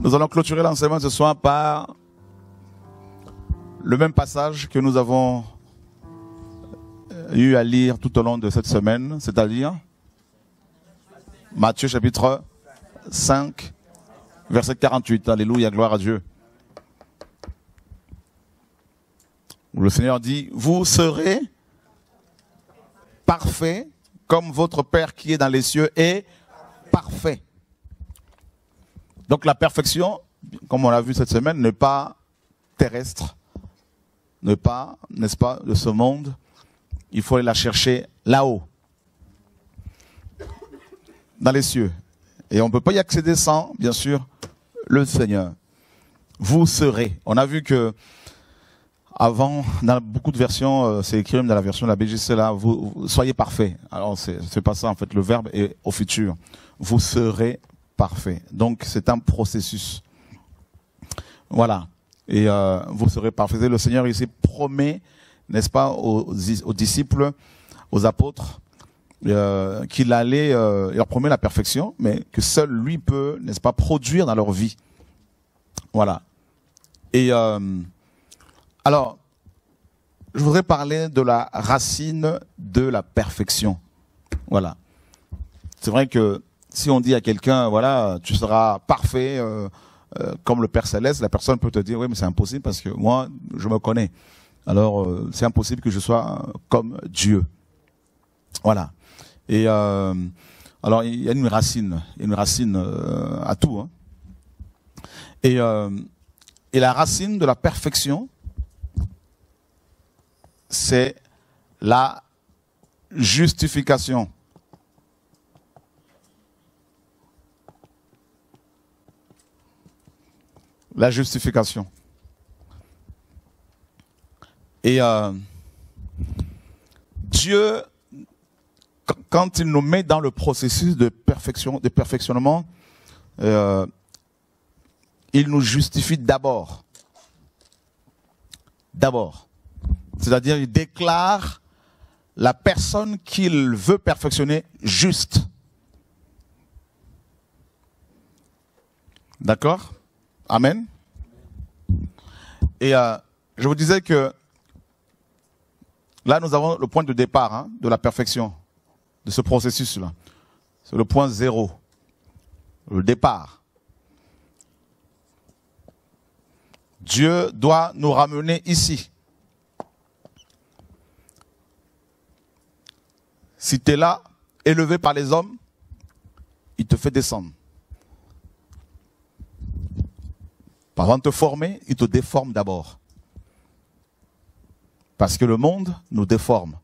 Nous allons clôturer l'enseignement ce soir par le même passage que nous avons eu à lire tout au long de cette semaine, c'est-à-dire Matthieu chapitre 5, verset 48. Alléluia, gloire à Dieu. Le Seigneur dit, vous serez parfait comme votre Père qui est dans les cieux est parfait. Donc la perfection, comme on l'a vu cette semaine, n'est pas terrestre, n'est pas, n'est-ce pas, de ce monde. Il faut aller la chercher là-haut, dans les cieux. Et on ne peut pas y accéder sans, bien sûr, le Seigneur. Vous serez. On a vu que avant, dans beaucoup de versions, euh, c'est écrit même dans la version de la BGC là, vous, soyez parfait. Alors c'est pas ça en fait. Le verbe est au futur. Vous serez parfait. Donc c'est un processus. Voilà. Et euh, vous serez parfait. Le Seigneur ici promet, n'est-ce pas, aux, aux, disciples, aux apôtres, euh, qu'il allait, euh, il leur promet la perfection, mais que seul lui peut, n'est-ce pas, produire dans leur vie. Voilà. Et euh, alors, je voudrais parler de la racine de la perfection. Voilà. C'est vrai que si on dit à quelqu'un, voilà, tu seras parfait euh, euh, comme le Père Céleste, la personne peut te dire, oui, mais c'est impossible parce que moi, je me connais. Alors, euh, c'est impossible que je sois comme Dieu. Voilà. Et alors, il y a une racine, une racine à tout. Hein. Et la racine de la perfection, c'est la justification. La justification. Et euh, Dieu, quand il nous met dans le processus de perfection, de perfectionnement, euh, il nous justifie d'abord. D'abord. C'est-à-dire, il déclare la personne qu'il veut perfectionner juste. D'accord? Amen? Et euh, je vous disais que là, nous avons le point de départ hein, de la perfection, de ce processus-là. C'est le point zéro, le départ. Dieu doit nous ramener ici. Si tu es là, élevé par les hommes, il te fait descendre. Avant de te former, il te déforme d'abord. Parce que le monde nous déforme.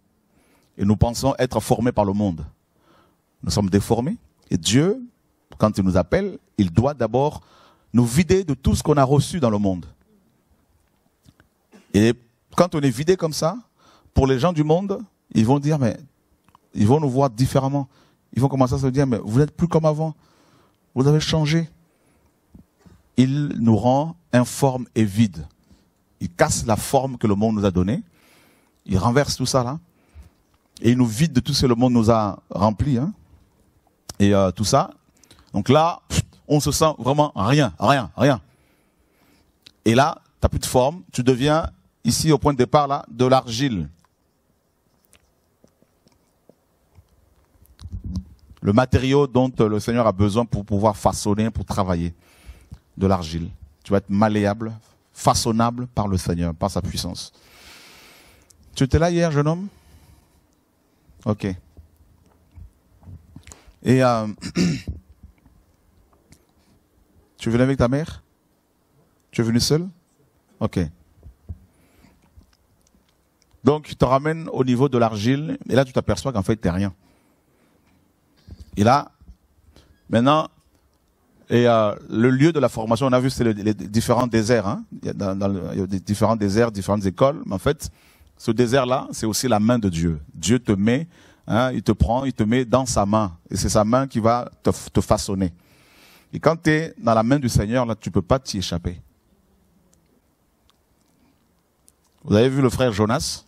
Et nous pensons être formés par le monde. Nous sommes déformés. Et Dieu, quand il nous appelle, il doit d'abord nous vider de tout ce qu'on a reçu dans le monde. Et quand on est vidé comme ça, pour les gens du monde, ils vont dire, mais ils vont nous voir différemment. Ils vont commencer à se dire, mais vous n'êtes plus comme avant. Vous avez changé. Il nous rend informe et vide. Il casse la forme que le monde nous a donnée. Il renverse tout ça là. Et il nous vide de tout ce que le monde nous a rempli. Hein. Et euh, tout ça. Donc là, on se sent vraiment rien, rien, rien. Et là, tu n'as plus de forme. Tu deviens, ici au point de départ, là, de l'argile. Le matériau dont le Seigneur a besoin pour pouvoir façonner, pour travailler. De l'argile. Tu vas être malléable, façonnable par le Seigneur, par sa puissance. Tu étais là hier, jeune homme? Ok. Et euh, tu es venu avec ta mère? Tu es venu seul? Ok. Donc, tu te ramènes au niveau de l'argile, et là, tu t'aperçois qu'en fait, tu n'es rien. Et là, maintenant, et euh, le lieu de la formation, on a vu c'est les différents déserts. Hein. Il, y a il a différents déserts, différentes écoles. Mais en fait, ce désert-là, c'est aussi la main de Dieu. Dieu te met, hein, il te prend, il te met dans sa main. Et c'est sa main qui va te, te façonner. Et quand tu es dans la main du Seigneur, là, tu peux pas t'y échapper. Vous avez vu le frère Jonas?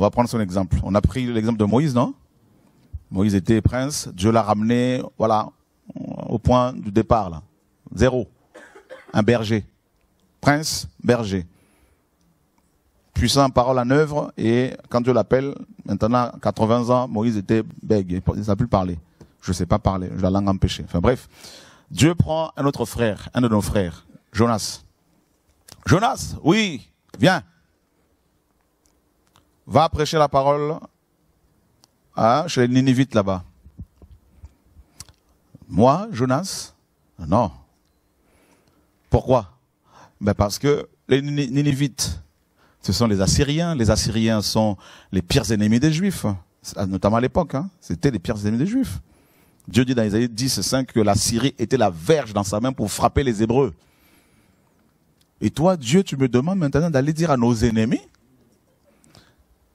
On va prendre son exemple. On a pris l'exemple de Moïse, non? Moïse était prince, Dieu l'a ramené, voilà, au point du départ, là. Zéro. Un berger. Prince, berger. Puissant parole en œuvre, et quand Dieu l'appelle, maintenant, 80 ans, Moïse était bègue, il ne savait plus parler. Je ne sais pas parler, la langue empêchée. Enfin bref. Dieu prend un autre frère, un de nos frères, Jonas. Jonas, oui, viens. Va prêcher la parole hein, chez les Ninivites là-bas. Moi, Jonas? Non. Pourquoi? Ben Parce que les Ninivites, ce sont les Assyriens. Les Assyriens sont les pires ennemis des Juifs, notamment à l'époque. Hein. C'était les pires ennemis des Juifs. Dieu dit dans Isaïe 10, 5 que la Syrie était la verge dans sa main pour frapper les Hébreux. Et toi, Dieu, tu me demandes maintenant d'aller dire à nos ennemis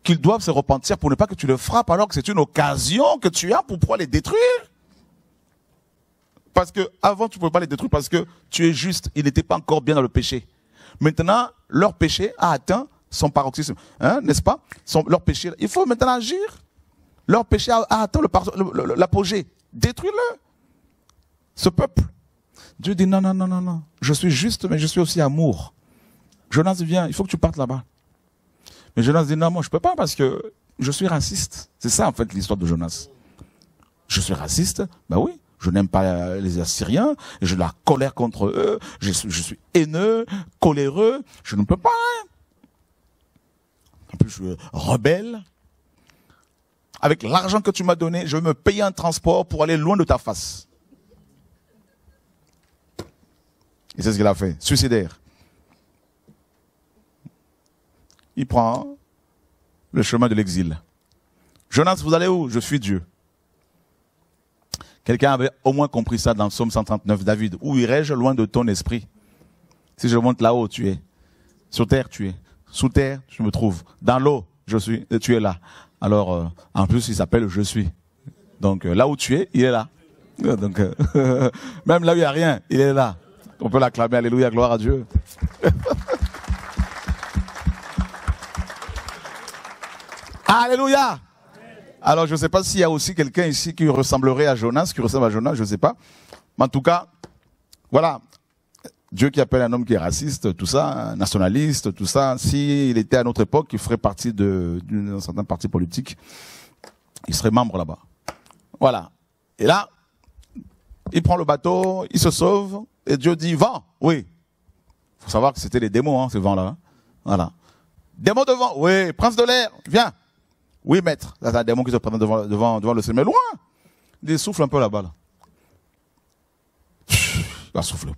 qu'ils doivent se repentir pour ne pas que tu le frappes alors que c'est une occasion que tu as pour pouvoir les détruire. Parce que avant tu ne pouvais pas les détruire parce que tu es juste, ils n'étaient pas encore bien dans le péché. Maintenant, leur péché a atteint son paroxysme, hein, n'est-ce pas? Leur péché, il faut maintenant agir. Leur péché a, atteint l'apogée. Détruis-le. Ce peuple. Dieu dit non, non, non, non, non. Je suis juste, mais je suis aussi amour. Jonas vient, il faut que tu partes là-bas. Mais Jonas dit non, moi je peux pas parce que je suis raciste. C'est ça en fait l'histoire de Jonas. Je suis raciste? Ben oui. Je n'aime pas les Assyriens, j'ai la colère contre eux, je suis, je suis, haineux, coléreux, je ne peux pas. Hein. En plus, je suis rebelle. Avec l'argent que tu m'as donné, je vais me payer un transport pour aller loin de ta face. Et c'est ce qu'il a fait, suicidaire. Il prend le chemin de l'exil. Jonas, vous allez où? Je suis Dieu. Quelqu'un avait au moins compris ça dans le psaume 139, David. Où irais-je loin de ton esprit? Si je monte là-haut, tu es. Sur terre, tu es. Sous terre, je me trouve. Dans l'eau, je suis. Tu es là. Alors, euh, en plus, il s'appelle Je suis. Donc, euh, là où tu es, il est là. Donc, euh, même là où il n'y a rien, il est là. On peut l'acclamer, Alléluia, gloire à Dieu. Alléluia. Alors, je ne sais pas s'il y a aussi quelqu'un ici qui ressemblerait à Jonas, qui ressemble à Jonas, je ne sais pas. Mais en tout cas, voilà. Dieu qui appelle un homme qui est raciste, tout ça, nationaliste, tout ça, s'il était à notre époque, il ferait partie d'un certain parti politique, il serait membre là-bas. Voilà. Et là, il prend le bateau, il se sauve, et Dieu dit, vent, oui. faut savoir que c'était les démons, hein, ce vent-là. Hein. Voilà. Démon de vent, oui. Prince de l'air, viens. Oui, maître. C'est un démon qui se présente devant, devant, devant le ciel. Mais loin. Il souffle un peu là-bas. Là. Il va souffler.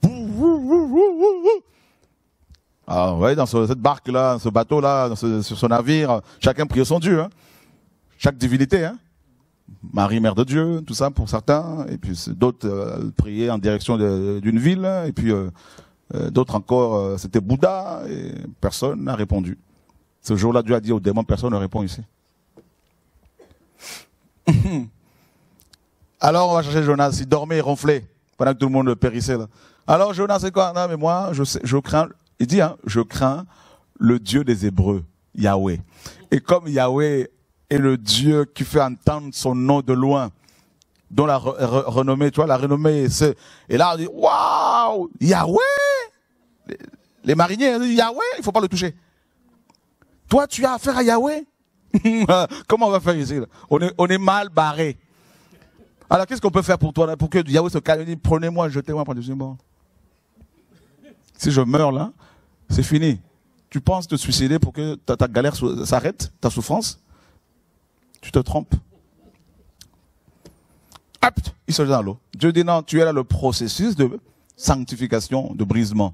Ah ouais, dans cette barque-là, dans ce bateau-là, sur ce navire, chacun priait son Dieu. Hein. Chaque divinité. Hein. Marie, mère de Dieu, tout ça pour certains, et puis d'autres euh, priaient en direction d'une ville, et puis euh, euh, d'autres encore, c'était Bouddha, et personne n'a répondu. Ce jour-là, Dieu a dit aux démons, personne ne répond ici. Alors on va chercher Jonas, il dormait, il ronflait, pendant que tout le monde périssait. Là. Alors Jonas, c'est quoi? Non, mais moi, je, sais, je crains, il dit, hein, je crains le Dieu des Hébreux, Yahweh. Et comme Yahweh est le Dieu qui fait entendre son nom de loin, dont la renommée, tu vois, la renommée, c'est, et là, on dit, waouh, Yahweh! Les, les mariniers, disent, Yahweh, il faut pas le toucher. Toi, tu as affaire à Yahweh? Comment on va faire ici? On est, mal barré. Alors, qu'est-ce qu'on peut faire pour toi, pour que Yahweh se calme? Prenez-moi, jetez-moi, prenez-moi. Si je meurs là, c'est fini. Tu penses te suicider pour que ta, galère s'arrête, ta souffrance? Tu te trompes. Hop, il se jette dans l'eau. Dieu dit non, tu es là le processus de sanctification, de brisement.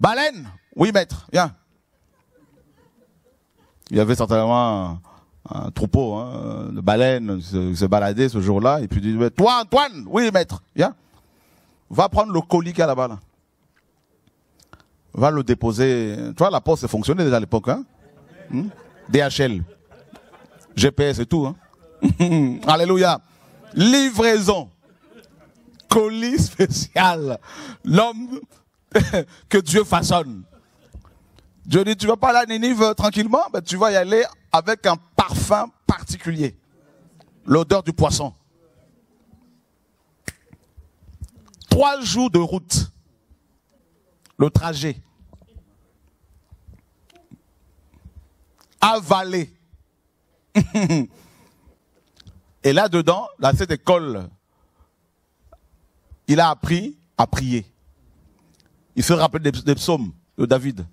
Baleine? Oui, maître, viens. Il y avait certainement un, troupeau hein, de baleines qui se, baladait ce jour-là. Et puis il dit, toi, Antoine Oui, maître, viens. Va prendre le colis qu'il y a là-bas. Là va le déposer. Tu vois, la poste fonctionnait déjà à l'époque. Hein? Hmm? DHL. GPS et tout. Hein? Alléluia. Livraison. colis spécial. L'homme que Dieu façonne. Dieu dit, tu vas pas à Ninive tranquillement, mais tu vas y aller avec un parfum particulier. L'odeur du poisson. Trois jours de route. Le trajet. Avalé. Et là-dedans, dans cette école, il a appris à prier. Il se rappelle des, psaumes de David.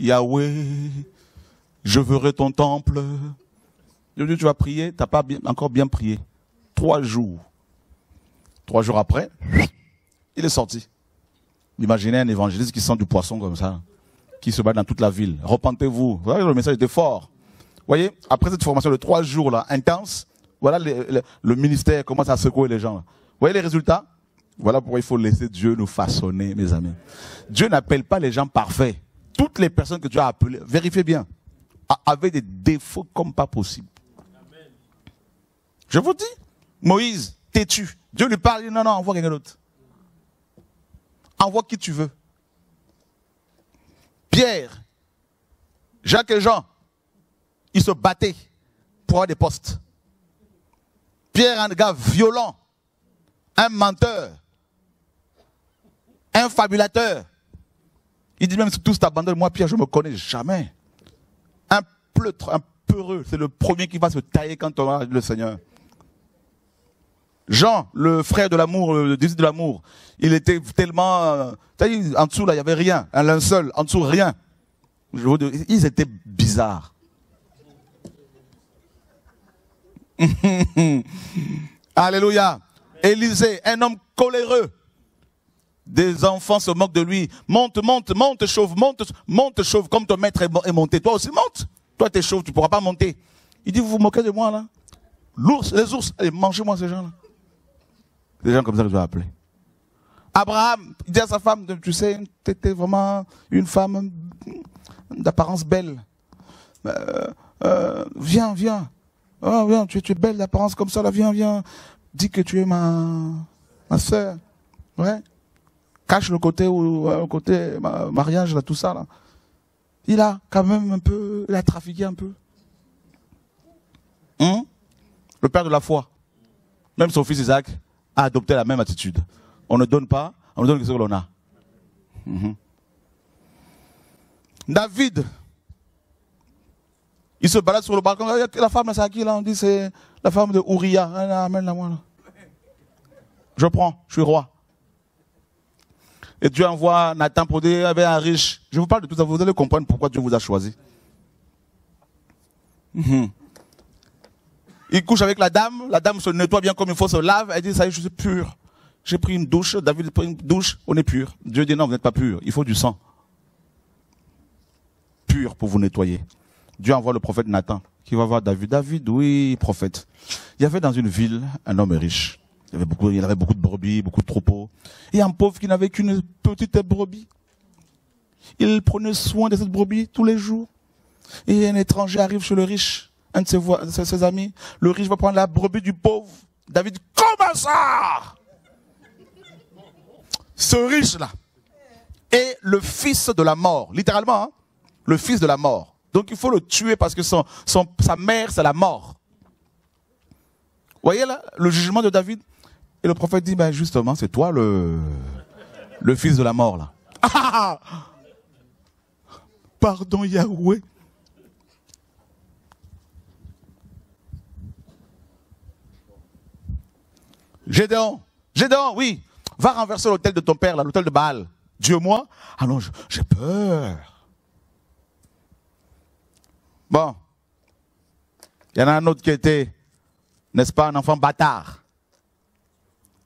Yahweh, je verrai ton temple. Dieu tu vas prier, tu n'as pas encore bien prié. Trois jours. Trois jours après, il est sorti. Imaginez un évangéliste qui sent du poisson comme ça, qui se bat dans toute la ville. Repentez-vous. Le message était fort. Vous voyez, après cette formation de trois jours là, intense, voilà le, ministère commence à secouer les gens. Vous voyez les résultats? Voilà pourquoi il faut laisser Dieu nous façonner, mes amis. Dieu n'appelle pas les gens parfaits. Toutes les personnes que Dieu a appelées, vérifiez bien, avaient des défauts comme pas possible. Je vous dis, Moïse, têtu. Dieu lui parle, non, non, envoie quelqu'un d'autre. Envoie qui tu veux. Pierre, Jacques et Jean, ils se battaient pour avoir des postes. Pierre, un gars violent, un menteur, un fabulateur. Il dit même si tous t'abandonnent, moi Pierre, je me connais jamais. Un pleutre, un peureux, c'est le premier qui va se tailler quand on va le Seigneur. Jean, le frère de l'amour, le disciple de l'amour, il était tellement, euh, en dessous là, il y avait rien, un linceul, en dessous rien. Ils étaient bizarres. Alléluia. Élisée, un homme coléreux. Des enfants se moquent de lui. Monte, monte, monte, chauve, monte, monte, chauve, comme ton maître est monté. Toi aussi, monte. Toi, tu es chauve, tu pourras pas monter. Il dit, vous vous moquez de moi, là? L'ours, les ours, allez, mangez-moi ces gens-là. Des gens comme ça que je dois appeler. Abraham, il dit à sa femme, tu sais, tu étais vraiment une femme d'apparence belle. Euh, euh, viens, viens. Oh, viens, tu, es belle d'apparence comme ça, là, viens, viens. Dis que tu es ma, ma soeur. Ouais. Cache le côté, ou, le côté mariage, là, tout ça, là. Il a quand même un peu, il a trafiqué un peu. Hein? Le père de la foi. Même son fils Isaac a adopté la même attitude. On ne donne pas, on ne donne que ce que l'on a. Mhm. David, il se balade sur le balcon. La femme, c'est à qui là? On dit c'est la femme de. Amène-la moi là. Je prends, je suis roi. Et Dieu envoie Nathan pour dire avait un riche. Je vous parle de tout ça, vous allez comprendre pourquoi Dieu vous a choisi. Mhm. Il couche avec la dame, la dame se nettoie bien comme il faut, se lave, elle dit ça y est, je suis pur. J'ai pris une douche, David a une douche, on est pur. Dieu dit non, vous n'êtes pas pur, il faut du sang. Pur pour vous nettoyer. Dieu envoie le prophète Nathan qui va voir David. David, oui, prophète. Il y avait dans une ville un homme riche. Il y avait beaucoup, de brebis, beaucoup de troupeaux. Et un pauvre qui n'avait qu'une petite brebis. Il prenait soin de cette brebis tous les jours. Et un étranger arrive chez le riche, un de ses, ses amis. Le riche va prendre la brebis du pauvre. David, comment ça? Ce riche-là est le fils de la mort. Littéralement, hein, le fils de la mort. Donc il faut le tuer parce que sa mère, c'est la mort. Vous voyez là, le jugement de David? Et le prophète dit, ben justement, c'est toi le, le fils de la mort là. Ah Pardon Yahweh. Gédéon, Gédéon, oui, va renverser l'hôtel de ton père, l'hôtel de Baal. Dieu moi Ah non, j'ai peur. Bon. Il y en a un autre qui était, n'est-ce pas, un enfant bâtard.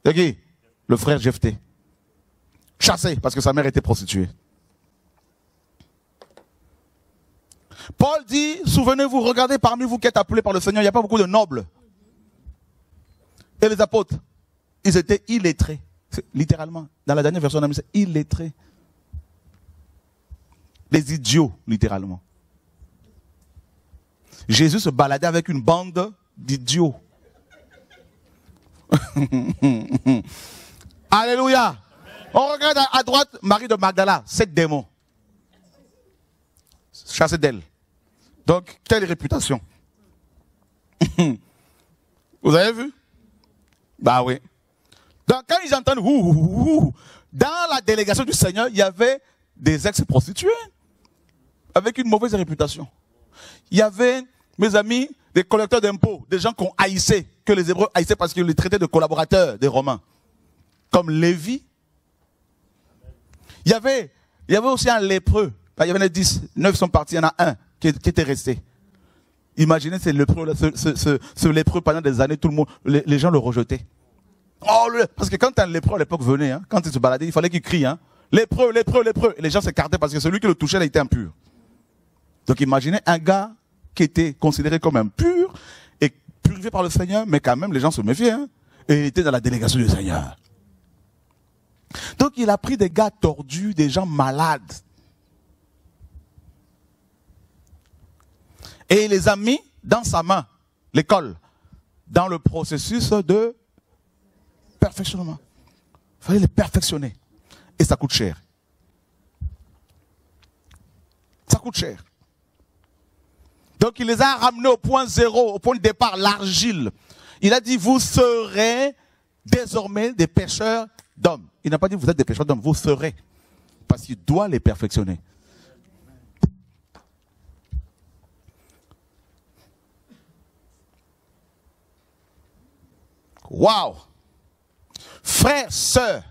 C'est qui? Le frère Jephthé. Chassé parce que sa mère était prostituée. Paul dit, souvenez-vous, regardez parmi vous qui êtes appelés par le Seigneur, il n'y a pas beaucoup de nobles. Et les apôtres, ils étaient illettrés. Littéralement. Dans la dernière version, on a mis illettrés. Les idiots, littéralement. Jésus se baladait avec une bande d'idiots. Alléluia. On regarde à, droite Marie de Magdala, sept démons. Chassé d'elle. Donc, quelle réputation. Vous avez vu? Bah oui. Donc, quand ils entendent ouh, dans la délégation du Seigneur, il y avait des ex-prostituées avec une mauvaise réputation. Il y avait, mes amis, des collecteurs d'impôts, des gens qu'on haïssait, que les Hébreux haïssaient parce qu'ils les traitaient de collaborateurs des Romains, comme Lévi. Il y avait, il y avait aussi un lépreux. Il y avait les dix, neuf sont partis, il y en a un qui, était resté. Imaginez ce lépreux, ce, lépreux pendant des années, tout le monde, les, gens le rejetaient. Oh, parce que quand un lépreux à l'époque venait, hein, quand il se baladait, il fallait qu'il crie, hein, lépreux, lépreux, lépreux. Les gens s'écartaient parce que celui qui le touchait, était impur. Donc imaginez un gars qui était considéré comme impur purifié par le Seigneur, mais quand même les gens se méfiaient. Hein, et il était dans la délégation du Seigneur. Donc il a pris des gars tordus, des gens malades. Et il les a mis dans sa main, l'école, dans le processus de perfectionnement. Il fallait les perfectionner. Et ça coûte cher. Ça coûte cher. Donc il les a ramenés au point zéro, au point de départ, l'argile. Il a dit, vous serez désormais des pêcheurs d'hommes. Il n'a pas dit, vous êtes des pêcheurs d'hommes, vous serez. Parce qu'il doit les perfectionner. Waouh Frères, sœurs,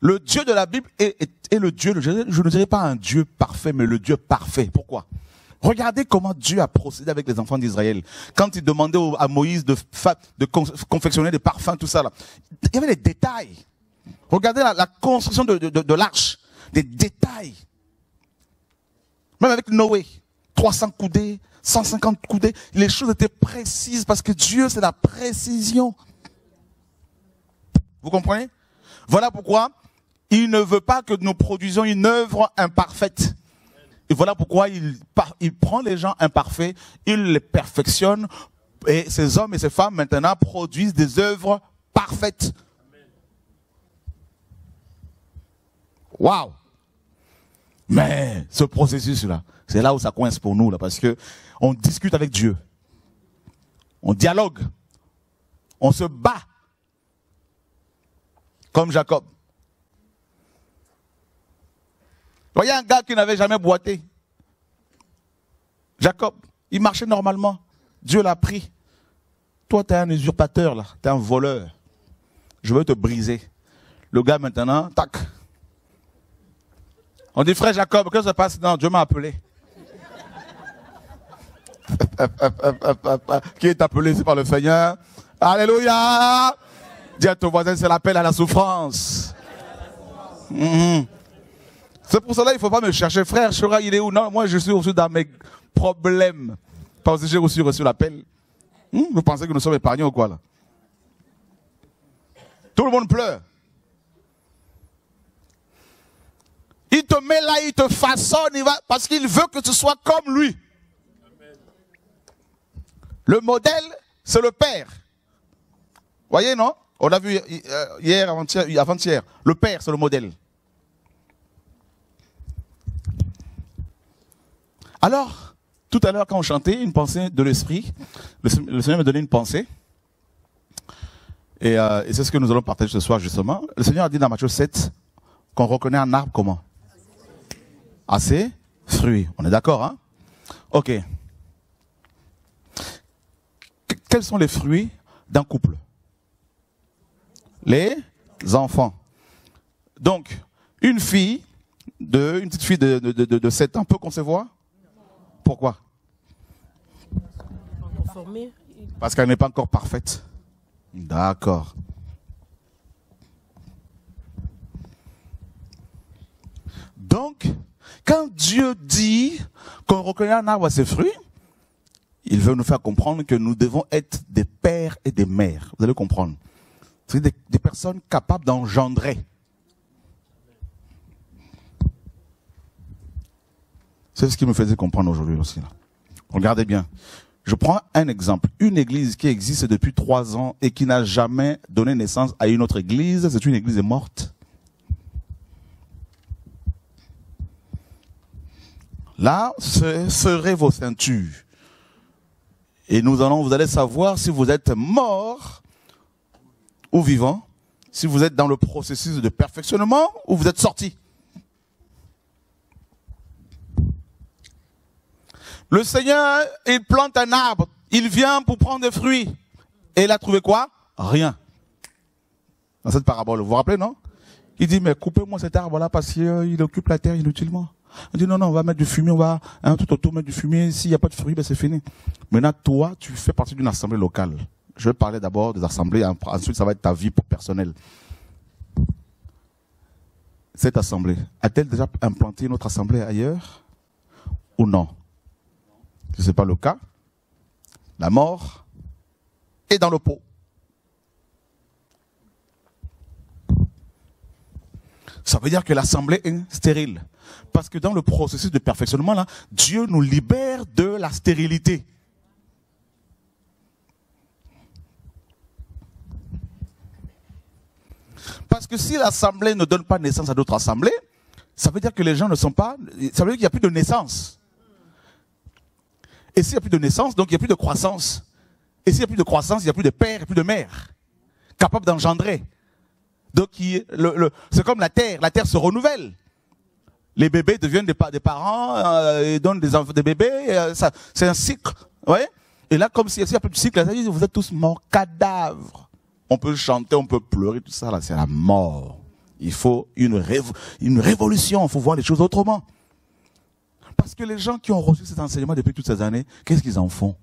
le Dieu de la Bible est, le Dieu, je ne dirais pas un Dieu parfait, mais le Dieu parfait. Pourquoi? Regardez comment Dieu a procédé avec les enfants d'Israël. Quand il demandait à Moïse de, confectionner des parfums, tout ça, là, il y avait des détails. Regardez la, construction de, de l'arche, des détails. Même avec Noé, 300 coudées, 150 coudées, les choses étaient précises parce que Dieu, c'est la précision. Vous comprenez? Voilà pourquoi il ne veut pas que nous produisions une œuvre imparfaite. Et voilà pourquoi il, prend les gens imparfaits, il les perfectionne, et ces hommes et ces femmes maintenant produisent des œuvres parfaites. Waouh Mais ce processus-là, c'est là où ça coince pour nous, là, parce que on discute avec Dieu. On dialogue. On se bat. Comme Jacob. Voyez un gars qui n'avait jamais boité. Jacob, il marchait normalement. Dieu l'a pris. Toi, tu es un usurpateur, là. Tu es un voleur. Je veux te briser. Le gars, maintenant, tac. On dit, frère Jacob, qu'est-ce qui se passe? Non, Dieu m'a appelé. qui est appelé ici par le Seigneur Alléluia Dis à ton voisin, c'est l'appel à la souffrance. Mhm. C'est pour cela ne faut pas me chercher. Frère, Shura, il est où? Non, moi je suis aussi dans mes problèmes. Parce que j'ai aussi reçu l'appel. Hmm? Vous pensez que nous sommes épargnés ou quoi là? Tout le monde pleure. Il te met là, il te façonne, il va, parce qu'il veut que tu sois comme lui. Le modèle, c'est le Père. Voyez, non? On a vu euh, hier, avant-hier. Le Père, c'est le modèle. Alors, tout à l'heure, quand on chantait une pensée de l'esprit, le, Seigneur m'a donné une pensée. Euh, et, c'est ce que nous allons partager ce soir, justement. Le Seigneur a dit dans Matthieu 7 qu'on reconnaît un arbre comment Assez fruits. On est d'accord, hein? Ok. Quels sont les fruits d'un couple? Les enfants. Donc, une fille, de, une petite fille de, de, de, de 7 ans peut concevoir pourquoi? Parce qu'elle n'est pas encore parfaite. D'accord. Donc, quand Dieu dit qu'on reconnaît un arbre à ses fruits, il veut nous faire comprendre que nous devons être des pères et des mères. Vous allez comprendre. C'est des, des personnes capables d'engendrer. C'est ce qui me faisait comprendre aujourd'hui aussi. Regardez bien. Je prends un exemple. Une église qui existe depuis trois ans et qui n'a jamais donné naissance à une autre église, c'est une église morte. Là, ce vos ceintures. Et nous allons, vous allez savoir si vous êtes mort ou vivant, si vous êtes dans le processus de perfectionnement ou vous êtes sorti. Le Seigneur, il plante un arbre, il vient pour prendre des fruits. Et il a trouvé quoi? Rien. Dans cette parabole, vous vous rappelez, non? Il dit, mais coupez-moi cet arbre-là parce qu'il euh, occupe la terre inutilement. Il dit, non, non, on va mettre du fumier, on va hein, tout autour mettre du fumier. S'il n'y a pas de fruits, ben c'est fini. Maintenant, toi, tu fais partie d'une assemblée locale. Je vais parler d'abord des assemblées, ensuite ça va être ta vie personnelle. Cette assemblée, a-t-elle déjà implanté une autre assemblée ailleurs ou non? Ce n'est pas le cas, la mort est dans le pot. Ça veut dire que l'assemblée est stérile. Parce que dans le processus de perfectionnement, là, Dieu nous libère de la stérilité. Parce que si l'assemblée ne donne pas naissance à d'autres assemblées, ça veut dire que les gens ne sont pas, ça veut dire qu'il n'y a plus de naissance. Et s'il n'y a plus de naissance, donc il n'y a plus de croissance. Et s'il n'y a plus de croissance, il n'y a plus de père, et plus de mère, capable d'engendrer. Donc c'est comme la terre, la terre se renouvelle. Les bébés deviennent des, parents euh, et donnent des, enfants, des bébés. Euh, c'est un cycle, ouais. Et là, comme s'il n'y a plus de cycle, vous êtes tous morts, cadavres. On peut chanter, on peut pleurer, tout ça, là, c'est la mort. Il faut une, une révolution, il faut voir les choses autrement. Parce que les gens qui ont reçu cet enseignement depuis toutes ces années, qu'est-ce qu'ils en font?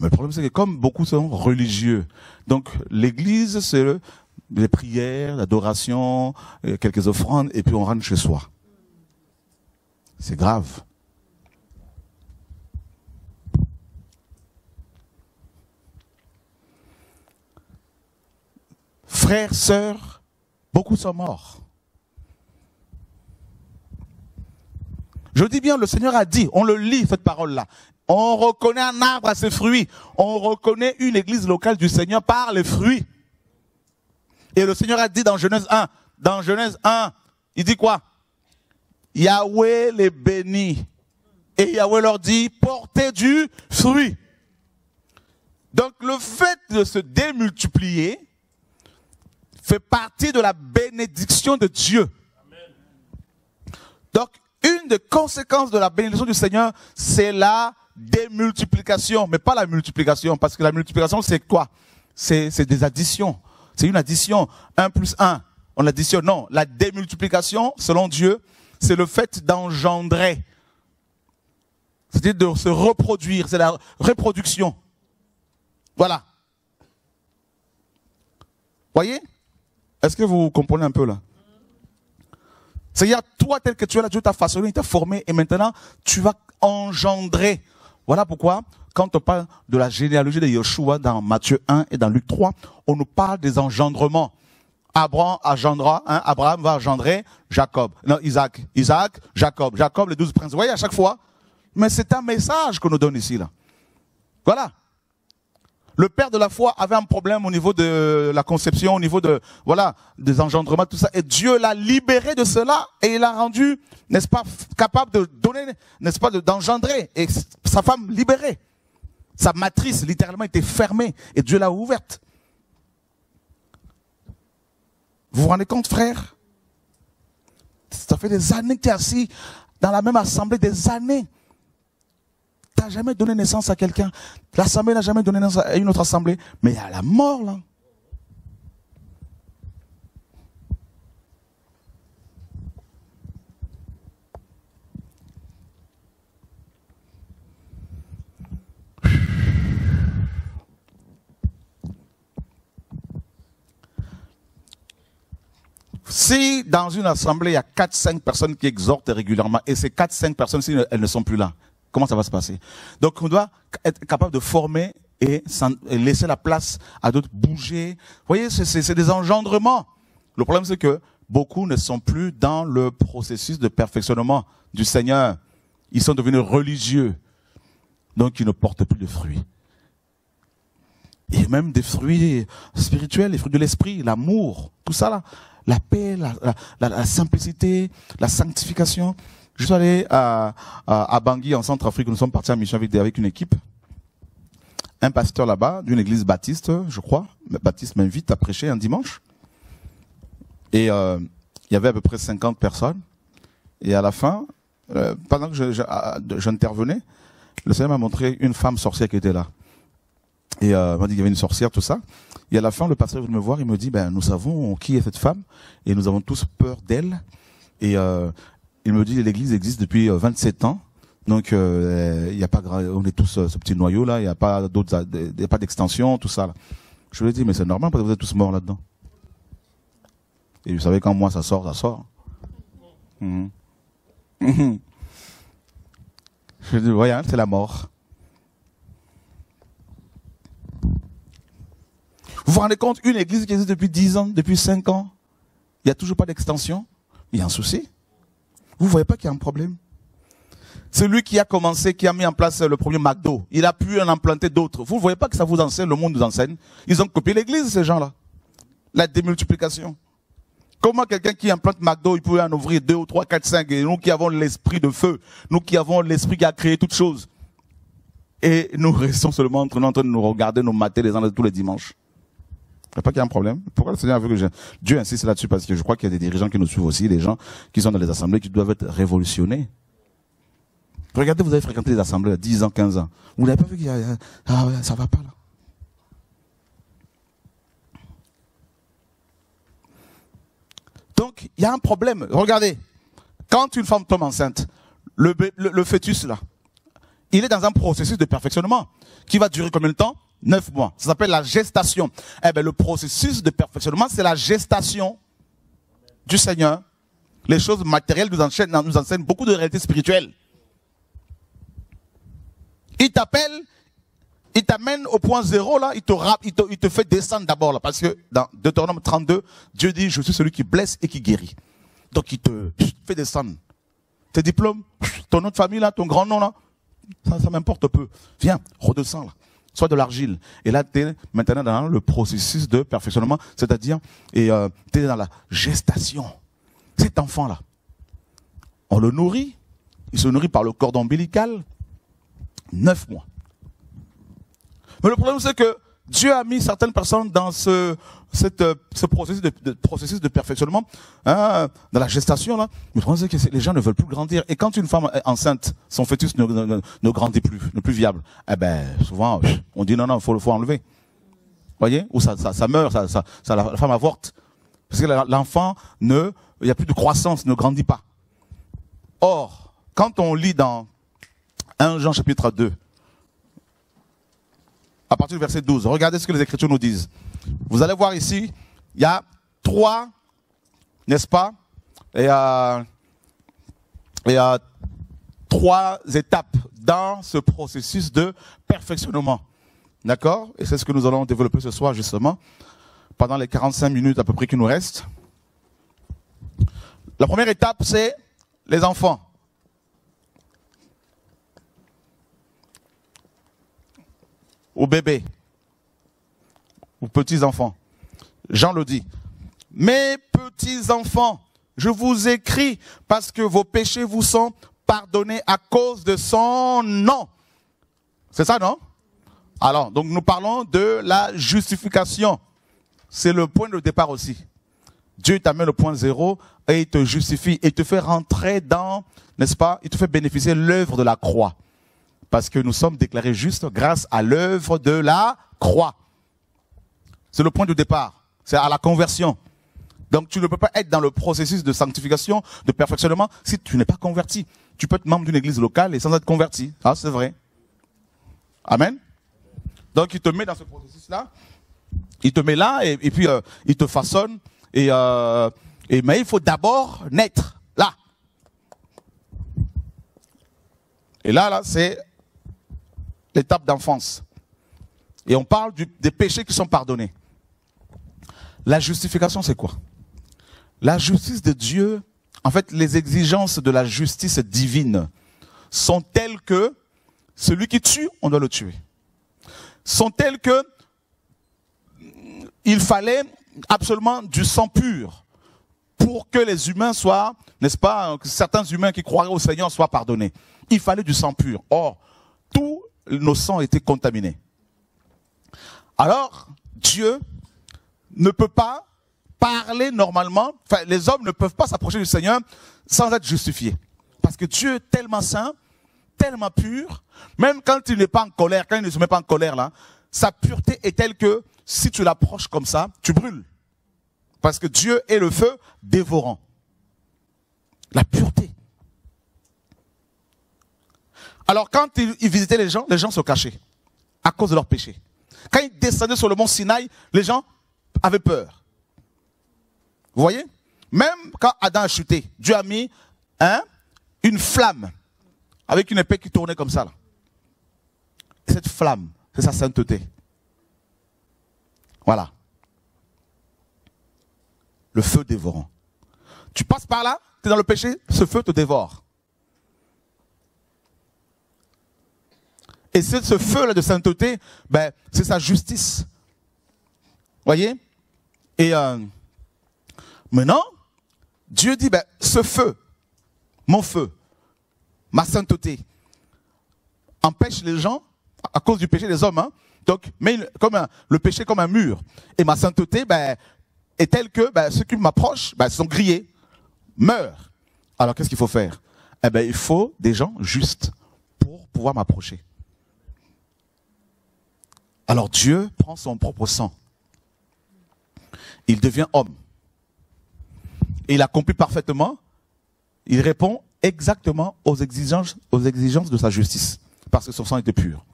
Mais le problème, c'est que comme beaucoup sont religieux, donc l'église, c'est les prières, l'adoration, euh, quelques offrandes, et puis on rentre chez soi. C'est grave. frères, sœurs, beaucoup sont morts. Je dis bien, le Seigneur a dit, on le lit cette parole-là. On reconnaît un arbre à ses fruits. On reconnaît une église locale du Seigneur par les fruits. Et le Seigneur a dit dans Genèse 1, dans Genèse 1, il dit quoi? Yahweh les bénit. Et Yahweh leur dit, portez du fruit. Donc le fait de se démultiplier, fait partie de la bénédiction de Dieu. Donc, une des conséquences de la bénédiction du Seigneur, c'est la démultiplication, mais pas la multiplication, parce que la multiplication, c'est quoi? C'est des additions. C'est une addition. 1 plus 1, on additionne. Non, la démultiplication, selon Dieu, c'est le fait d'engendrer. C'est-à-dire de se reproduire, c'est la reproduction. Voilà. Voyez? Est-ce que vous comprenez un peu là? C'est-à-dire, toi tel que tu es là, Dieu t'a façonné, il t'a formé, et maintenant, tu vas engendrer. Voilà pourquoi, quand on parle de la généalogie de Yeshua dans Matthieu 1 et dans Luc 3, on nous parle des engendrements. Abraham engendra, hein, Abraham va engendrer Jacob. Non, Isaac. Isaac, Jacob. Jacob, les douze princes. Vous voyez à chaque fois. Mais c'est un message qu'on nous donne ici, là. Voilà. Le père de la foi avait un problème au niveau de la conception, au niveau de, voilà, des engendrements, tout ça. Et Dieu l'a libéré de cela et il l'a rendu, n'est-ce pas, capable de donner, n'est-ce pas, d'engendrer. Et sa femme libérée. Sa matrice, littéralement, était fermée et Dieu l'a ouverte. Vous vous rendez compte, frère? Ça fait des années que tu es assis dans la même assemblée, des années n'as jamais donné naissance à quelqu'un. L'assemblée n'a jamais donné naissance à une autre assemblée. Mais il y a la mort, là. Si dans une assemblée, il y a 4-5 personnes qui exhortent régulièrement, et ces 4-5 personnes, elles ne sont plus là, Comment ça va se passer Donc on doit être capable de former et, laisser la place à d'autres bouger. Vous voyez, c'est des engendrements. Le problème, c'est que beaucoup ne sont plus dans le processus de perfectionnement du Seigneur. Ils sont devenus religieux. Donc ils ne portent plus de fruits. Et même des fruits spirituels, les fruits de l'esprit, l'amour, tout ça là. La paix, la, simplicité, la sanctification. Je suis allé à, à, Bangui, en Centrafrique, nous sommes partis en mission avec, avec une équipe. Un pasteur là-bas, d'une église baptiste, je crois, baptiste m'invite à prêcher un dimanche. Et euh, il y avait à peu près 50 personnes. Et à la fin, euh, pendant que j'intervenais, le Seigneur m'a montré une femme sorcière qui était là. Et euh, m'a dit qu'il y avait une sorcière, tout ça. Et à la fin, le pasteur veut me voir, il me dit, ben, nous savons qui est cette femme, et nous avons tous peur d'elle. Et euh, il me dit, l'église existe depuis 27 euh, ans. Donc, euh, il a pas, on est tous ce petit noyau là, il n'y a pas d'autres, pas d'extension, tout ça. Je lui ai dit, mais c'est normal parce que vous êtes tous morts là-dedans. Et vous savez, quand moi ça sort, ça sort. Mhm. Mhm. Je dis, voyez, c'est la mort. Vous vous rendez compte, une église qui existe depuis 10 ans, depuis 5 ans, il n'y a toujours pas d'extension? Il y a un souci. Vous voyez pas qu'il y a un problème? Celui qui a commencé, qui a mis en place le premier McDo, il a pu en implanter d'autres. Vous voyez pas que ça vous enseigne, le monde nous enseigne? Ils ont copié l'église, ces gens-là. La démultiplication. Comment quelqu'un qui implante McDo, il pouvait en ouvrir deux ou trois, quatre, cinq, et nous qui avons l'esprit de feu, nous qui avons l'esprit qui a créé toutes choses. Et nous restons seulement en train de nous regarder, nous mater les uns tous les dimanches. Il n'y a pas qu'il y a un problème. Pourquoi le Seigneur veut que je... Dieu insiste là-dessus parce que je crois qu'il y a des dirigeants qui nous suivent aussi, des gens qui sont dans les assemblées qui doivent être révolutionnés. Regardez, vous avez fréquenté les assemblées à 10 ans, 15 ans. Vous n'avez pas vu qu'il y a, ah ça va pas là. Donc, il y a un problème. Regardez, quand une femme tombe enceinte, le, le, fœtus là, il est dans un processus de perfectionnement qui va durer combien de temps? Neuf mois. Ça s'appelle la gestation. Eh bien, le processus de perfectionnement, c'est la gestation du Seigneur. Les choses matérielles nous enseignent, beaucoup de réalités spirituelles. Il t'appelle, il t'amène au point zéro là, il te, il te, il te fait descendre d'abord là, parce que dans Deutéronome 32, Dieu dit, je suis celui qui blesse et qui guérit. Donc il te fait descendre. Tes diplômes, ton nom de famille là, ton grand nom là, ça, ça m'importe peu. Viens, redescends là. Sois de l'argile. Et là, tu es maintenant dans le processus de perfectionnement, c'est-à-dire, et euh, es dans la gestation. Cet enfant-là, on le nourrit, il se nourrit par le cordon ombilical, neuf mois. Mais le problème, c'est que Dieu a mis certaines personnes dans ce, ce processus de, perfectionnement, hein, dans la gestation. Là. Le problème, c'est que les gens ne veulent plus grandir. Et quand une femme est enceinte, son fœtus ne, ne, grandit plus, n'est plus viable. Eh ben, souvent, on dit non, non, faut le faut enlever. Voyez? Ou ça, ça, meurt, ça, ça, ça, la femme avorte. Parce que l'enfant ne, il n'y a plus de croissance, ne grandit pas. Or, quand on lit dans 1 Jean chapitre 2, à partir du verset 12, regardez ce que les Écritures nous disent. Vous allez voir ici, il y a trois, n'est-ce pas? Et il y a trois étapes dans ce processus de perfectionnement. D'accord? Et c'est ce que nous allons développer ce soir, justement, pendant les 45 minutes à peu près qui nous restent. La première étape, c'est les enfants. Aux bébés, aux petits-enfants. Jean le dit. Mes petits-enfants, je vous écris parce que vos péchés vous sont pardonnés à cause de son nom. C'est ça, non? Alors, donc nous parlons de la justification. C'est le point de départ aussi. Dieu t'amène au point zéro et il te justifie et te fait rentrer dans, n'est-ce pas, il te fait bénéficier l'œuvre de la croix. Parce que nous sommes déclarés justes grâce à l'œuvre de la croix. C'est le point de départ. C'est à la conversion. Donc tu ne peux pas être dans le processus de sanctification, de perfectionnement, si tu n'es pas converti. Tu peux être membre d'une église locale et sans être converti. Ah, c'est vrai. Amen. Donc il te met dans ce processus-là. Il te met là et, puis euh, il te façonne. Euh, et mais il faut d'abord naître là. Et là, là, c'est l'étape d'enfance. Et on parle des péchés qui sont pardonnés. La justification, c'est quoi? La justice de Dieu, en fait, les exigences de la justice divine sont telles que celui qui tue, on doit le tuer. Sont telles que il fallait absolument du sang pur pour que les humains soient, n'est-ce pas, que certains humains qui croiraient au Seigneur soient pardonnés. Il fallait du sang pur. Or, nos sangs étaient contaminés. Alors, Dieu ne peut pas parler normalement, enfin, les hommes ne peuvent pas s'approcher du Seigneur sans être justifiés. Parce que Dieu est tellement saint, tellement pur, même quand il n'est pas en colère, quand il ne se met pas en colère là, sa pureté est telle que si tu l'approches comme ça, tu brûles. Parce que Dieu est le feu dévorant. La pureté. Alors quand il, visitait les gens, les gens se cachaient à cause de leur péché. Quand il descendait sur le mont Sinaï, les gens avaient peur. Vous voyez? Même quand Adam a chuté, Dieu a mis hein, une flamme avec une épée qui tournait comme ça. Là. Et cette flamme, c'est sa sainteté. Voilà. Le feu dévorant. Tu passes par là, tu es dans le péché, ce feu te dévore. Et ce feu-là de sainteté, ben, c'est sa justice. Voyez? Et euh, maintenant, Dieu dit, ben, ce feu, mon feu, ma sainteté, empêche les gens, à cause du péché des hommes, hein, donc, comme le péché comme un mur. Et ma sainteté, ben, est telle que ben, ceux qui m'approchent ben, sont grillés, meurent. Alors, qu'est-ce qu'il faut faire? Eh ben, il faut des gens justes pour pouvoir m'approcher. Alors Dieu prend son propre sang. Il devient homme. Et il accomplit parfaitement. Il répond exactement aux exigences, aux exigences de sa justice. Parce que son sang était pur.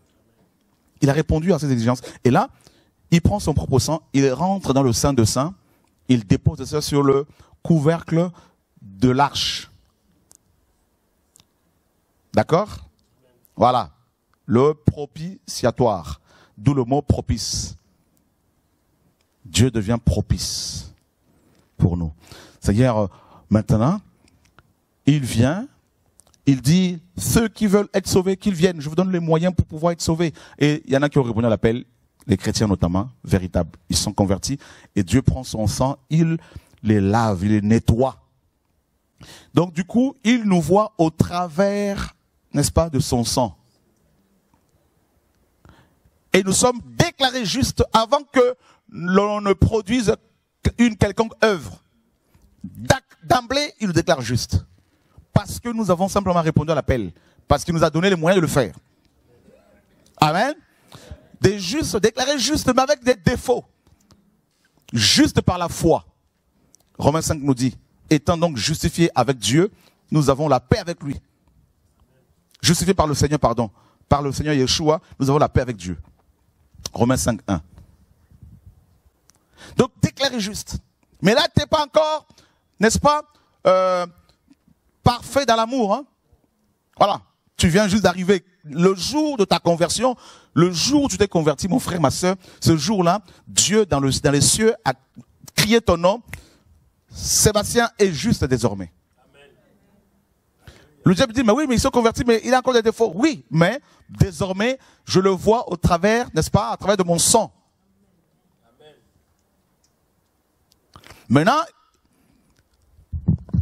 Il a répondu à ces exigences. Et là, il prend son propre sang, il rentre dans le sein de saint, il dépose ça sur le couvercle de l'arche. D'accord? Voilà. Le propitiatoire. D'où le mot propice. Dieu devient propice pour nous. C'est-à-dire, euh, maintenant, il vient, il dit, ceux qui veulent être sauvés, qu'ils viennent. Je vous donne les moyens pour pouvoir être sauvés. Et il y en a qui ont répondu à l'appel, les chrétiens notamment, véritables. Ils sont convertis et Dieu prend son sang, il les lave, il les nettoie. Donc du coup, il nous voit au travers, n'est-ce pas, de son sang. Et nous sommes déclarés justes avant que l'on ne produise une quelconque œuvre. D'emblée, il nous déclare juste. Parce que nous avons simplement répondu à l'appel. Parce qu'il nous a donné les moyens de le faire. Amen. Des justes, déclarés justes, mais avec des défauts. Juste par la foi. Romains 5 nous dit, étant donc justifiés avec Dieu, nous avons la paix avec lui. Justifiés par le Seigneur, pardon. Par le Seigneur Yeshua, nous avons la paix avec Dieu. Romains 5, 1. Donc déclaré juste. Mais là, tu pas encore, n'est-ce pas, euh, parfait dans l'amour. Hein? Voilà. Tu viens juste d'arriver. Le jour de ta conversion, le jour où tu t'es converti, mon frère, ma soeur, ce jour-là, Dieu dans les cieux a crié ton nom. Sébastien est juste désormais. Le diable dit, mais oui, mais ils sont convertis, mais il a encore des défauts. Oui, mais désormais, je le vois au travers, n'est-ce pas, à travers de mon sang. Maintenant,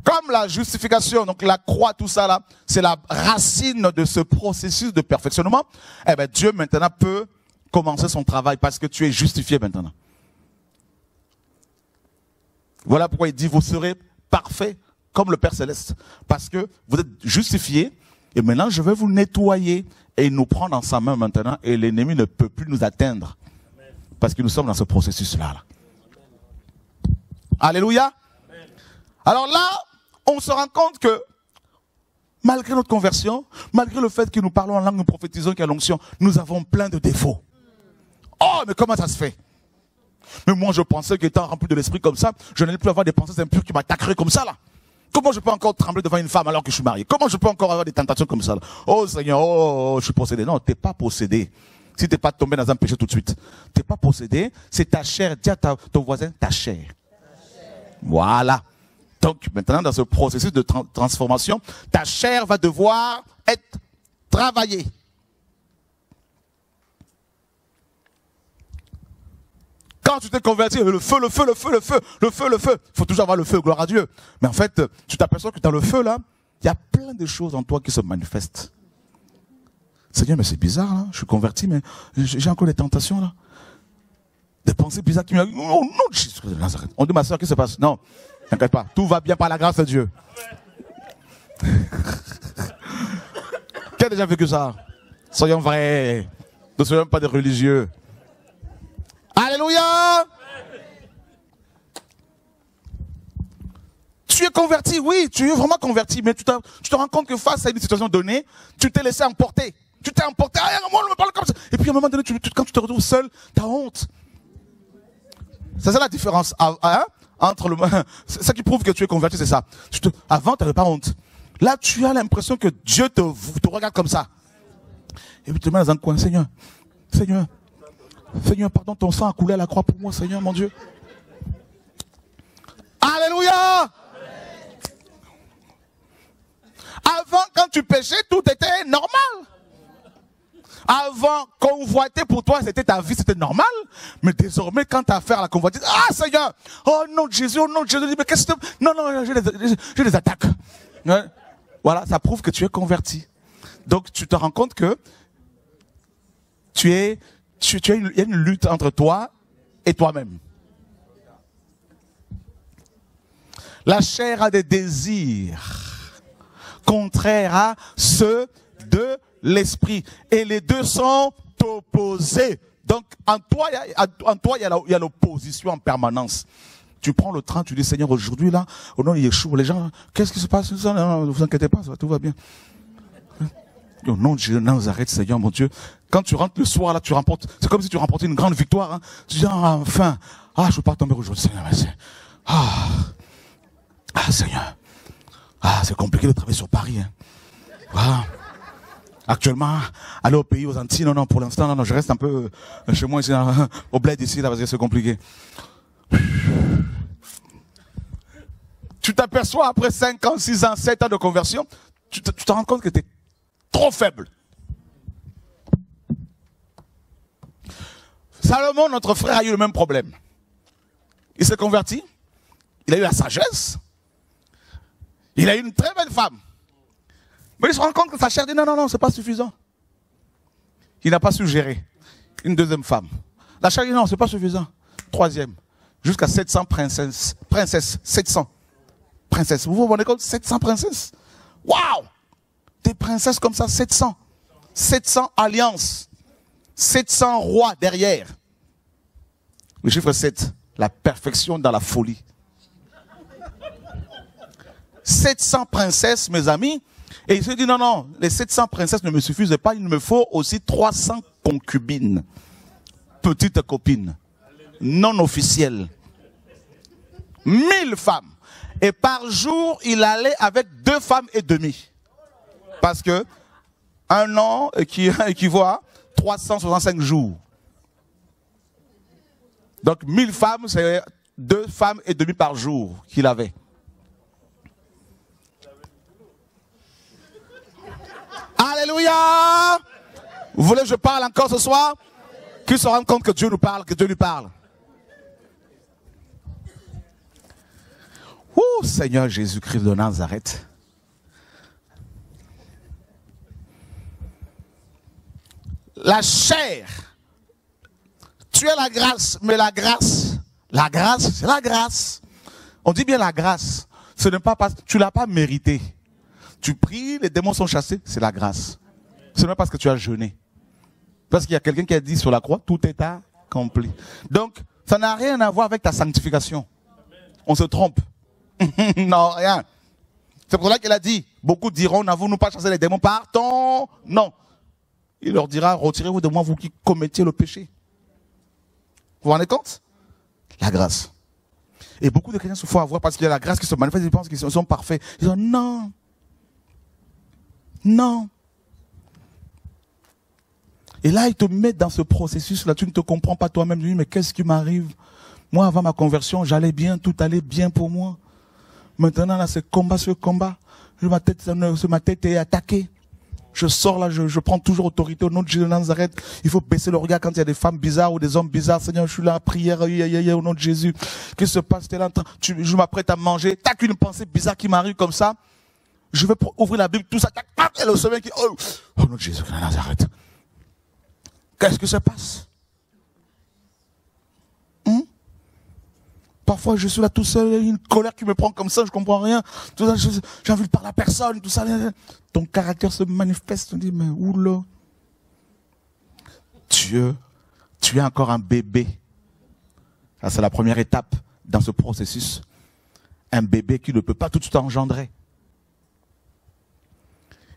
comme la justification, donc la croix, tout ça là, c'est la racine de ce processus de perfectionnement, eh bien Dieu maintenant peut commencer son travail parce que tu es justifié maintenant. Voilà pourquoi il dit, vous serez parfait comme le Père Céleste. Parce que vous êtes justifiés, et maintenant je vais vous nettoyer et nous prendre dans sa main maintenant, et l'ennemi ne peut plus nous atteindre. Parce que nous sommes dans ce processus-là. Là. Alléluia. Alors là, on se rend compte que malgré notre conversion, malgré le fait que nous parlons en langue, nous prophétisons qu'il y a l'onction, nous avons plein de défauts. Oh, mais comment ça se fait? Mais moi, je pensais qu'étant rempli de l'esprit comme ça, je n'allais plus avoir des pensées impures qui m'attaqueraient comme ça, là. Comment je peux encore trembler devant une femme alors que je suis marié? Comment je peux encore avoir des tentations comme ça Oh Seigneur, oh, oh, oh je suis possédé. Non, t'es pas possédé. Si t'es pas tombé dans un péché tout de suite, t'es pas possédé. C'est ta chair. Dis à ton voisin ta chair. Voilà. Donc maintenant, dans ce processus de transformation, ta chair va devoir être travaillé. Tu t'es converti, le feu, le feu, le feu, le feu, le feu, le feu. Il faut toujours avoir le feu, gloire à Dieu. Mais en fait, tu t'aperçois que dans le feu, là, il y a plein de choses en toi qui se manifestent. Seigneur, mais c'est bizarre, là. Je suis converti, mais j'ai encore des tentations, là. Des pensées bizarres qui me disent, oh non, Jésus de Nazareth. On dit, ma soeur, qu'est-ce qui se passe? Non, t'inquiète pas. Tout va bien par la grâce de Dieu. qui a déjà vécu ça? Soyons vrais. Ne soyons pas des religieux. Alléluia. Tu es converti, oui, tu es vraiment converti, mais tu te, tu te rends compte que face à une situation donnée, tu t'es laissé emporter. Tu t'es emporté, ah, moi, on me parle comme ça. Et puis à un moment donné, tu, quand tu te retrouves seul, tu as honte. C'est ça la différence ah, hein, entre le. C'est ça qui prouve que tu es converti, c'est ça. Tu te, avant, tu n'avais pas honte. Là, tu as l'impression que Dieu te, te regarde comme ça. Et puis tu te mets dans un coin, Seigneur, Seigneur, Seigneur, pardon, ton sang a coulé à la croix pour moi, Seigneur, mon Dieu. Alléluia. Avant, quand tu péchais, tout était normal. Avant, convoiter pour toi, c'était ta vie, c'était normal. Mais désormais, quand tu as affaire à la convoitise, ah Seigneur, oh non Jésus, oh non Jésus, mais qu'est-ce que Non, non, j'ai des, des, attaques. Voilà, ça prouve que tu es converti. Donc tu te rends compte que tu es tu, as une, il y a une lutte entre toi et toi-même. La chair a des désirs contraires à ceux de l'esprit. Et les deux sont opposés. Donc, en toi, il y a l'opposition en permanence. Tu prends le train, tu dis, Seigneur, aujourd'hui, là, au nom de Yeshua, les gens, qu'est-ce qui se passe? Ne vous inquiétez pas, tout va bien. Au nom de Jésus, Nazareth, Seigneur, mon Dieu. Quand tu rentres le soir, là, tu remportes, c'est comme si tu remportais une grande victoire, hein. Tu dis, ah, enfin, ah, je peux pas tomber aujourd'hui, Seigneur, ah, ah, Seigneur. Ah, c'est compliqué de travailler sur Paris, hein. Voilà. Actuellement, aller au pays, aux Antilles, non, non, pour l'instant, non, non, je reste un peu euh, chez moi ici, au bled ici, là, parce que c'est compliqué. Tu t'aperçois après 5 ans, 6 ans, 7 ans de conversion, tu te rends compte que tu es trop faible. Salomon, notre frère, a eu le même problème. Il s'est converti, il a eu la sagesse, il a eu une très belle femme. Mais il se rend compte que sa chair dit non, non, non, c'est pas suffisant. Il n'a pas su gérer une deuxième femme. La chair dit non, c'est pas suffisant. Troisième. Jusqu'à 700 princesses. Princesses. 700 princesses. Vous vous rendez compte 700 princesses. Waouh des princesses comme ça, 700. 700 alliances. 700 rois derrière. Le chiffre 7, la perfection dans la folie. 700 princesses, mes amis. Et il se dit, non, non, les 700 princesses ne me suffisent pas, il me faut aussi 300 concubines. Petites copines. Non officielles. 1000 femmes. Et par jour, il allait avec deux femmes et demie. Parce que un an équivaut à 365 jours. Donc 1000 femmes, c'est deux femmes et demie par jour qu'il avait. Alléluia Vous voulez que je parle encore ce soir? Qu'il se rende compte que Dieu nous parle, que Dieu lui parle. Ouh, Seigneur Jésus-Christ de Nazareth. La chair. Tu as la grâce, mais la grâce, la grâce, c'est la grâce. On dit bien la grâce. Ce n'est pas, tu l'as pas mérité. Tu pries, les démons sont chassés, c'est la grâce. Ce n'est pas parce que tu as jeûné. Parce qu'il y a quelqu'un qui a dit sur la croix, tout est accompli. Donc, ça n'a rien à voir avec ta sanctification. On se trompe. non, rien. C'est pour cela qu'il a dit, beaucoup diront, n'avons-nous pas chassé les démons par ton Non il leur dira, retirez-vous de moi, vous qui commettiez le péché. Vous vous rendez compte? La grâce. Et beaucoup de chrétiens se font avoir parce qu'il y a la grâce qui se manifeste, ils pensent qu'ils sont parfaits. Ils disent, non. Non. Et là, ils te mettent dans ce processus-là. Tu ne te comprends pas toi-même. Mais qu'est-ce qui m'arrive? Moi, avant ma conversion, j'allais bien, tout allait bien pour moi. Maintenant, là, c'est combat sur combat. Ma tête, ma tête est attaquée. Je sors là, je, prends toujours autorité au nom de Jésus de Nazareth. Il faut baisser le regard quand il y a des femmes bizarres ou des hommes bizarres. Seigneur, je suis là à prière, aïe, au nom de Jésus. Qu'est-ce qui se passe? Là, tu, je m'apprête à manger. T'as qu'une pensée bizarre qui m'arrive comme ça. Je vais ouvrir la Bible, tout ça, tac, tac, et le sommeil qui, oh, au nom de Jésus de Nazareth. Qu'est-ce que ça passe? Parfois, je suis là tout seul, une colère qui me prend comme ça, je comprends rien. Tout ça, j'ai envie de parler à personne, tout ça. Ton caractère se manifeste, on dit, mais oula. Dieu, tu es encore un bébé. C'est la première étape dans ce processus. Un bébé qui ne peut pas tout de suite engendrer.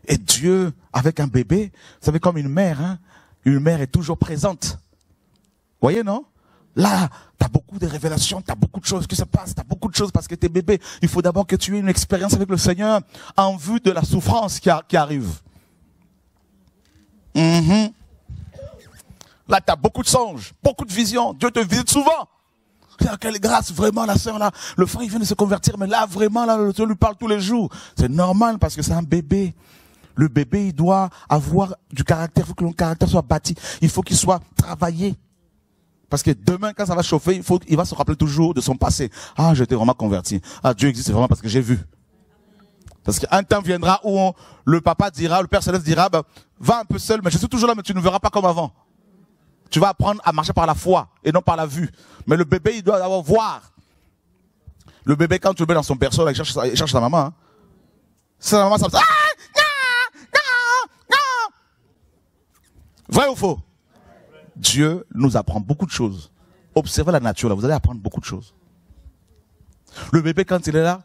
Et Dieu, avec un bébé, vous savez, comme une mère, hein, une mère est toujours présente. Voyez, non? Là, tu as beaucoup de révélations, tu as beaucoup de choses qui se passent, tu as beaucoup de choses parce que tu es bébé. Il faut d'abord que tu aies une expérience avec le Seigneur en vue de la souffrance qui, arrive. Mhm. Là, tu as beaucoup de songes, beaucoup de visions. Dieu te visite souvent. Quelle grâce, vraiment, la sœur, là. Le frère, il vient de se convertir, mais là, vraiment, là, le Dieu lui parle tous les jours. C'est normal parce que c'est un bébé. Le bébé, il doit avoir du caractère. Il faut que le caractère soit bâti. Il faut qu'il soit travaillé. Parce que demain, quand ça va chauffer, il faut, va se rappeler toujours de son passé. Ah, j'étais vraiment converti. Ah, Dieu existe vraiment parce que j'ai vu. Parce qu'un temps viendra où le papa dira, le père céleste dira, ben, va un peu seul, mais je suis toujours là, mais tu ne verras pas comme avant. Tu vas apprendre à marcher par la foi et non par la vue. Mais le bébé, il doit d'abord voir. Le bébé, quand tu le mets dans son berceau, là, il cherche sa, il cherche sa maman. Hein. Sa maman, ça me dit, ah, non, non, non. Vrai ou faux? Dieu nous apprend beaucoup de choses. Observez la nature, là, vous allez apprendre beaucoup de choses. Le bébé, quand il est là,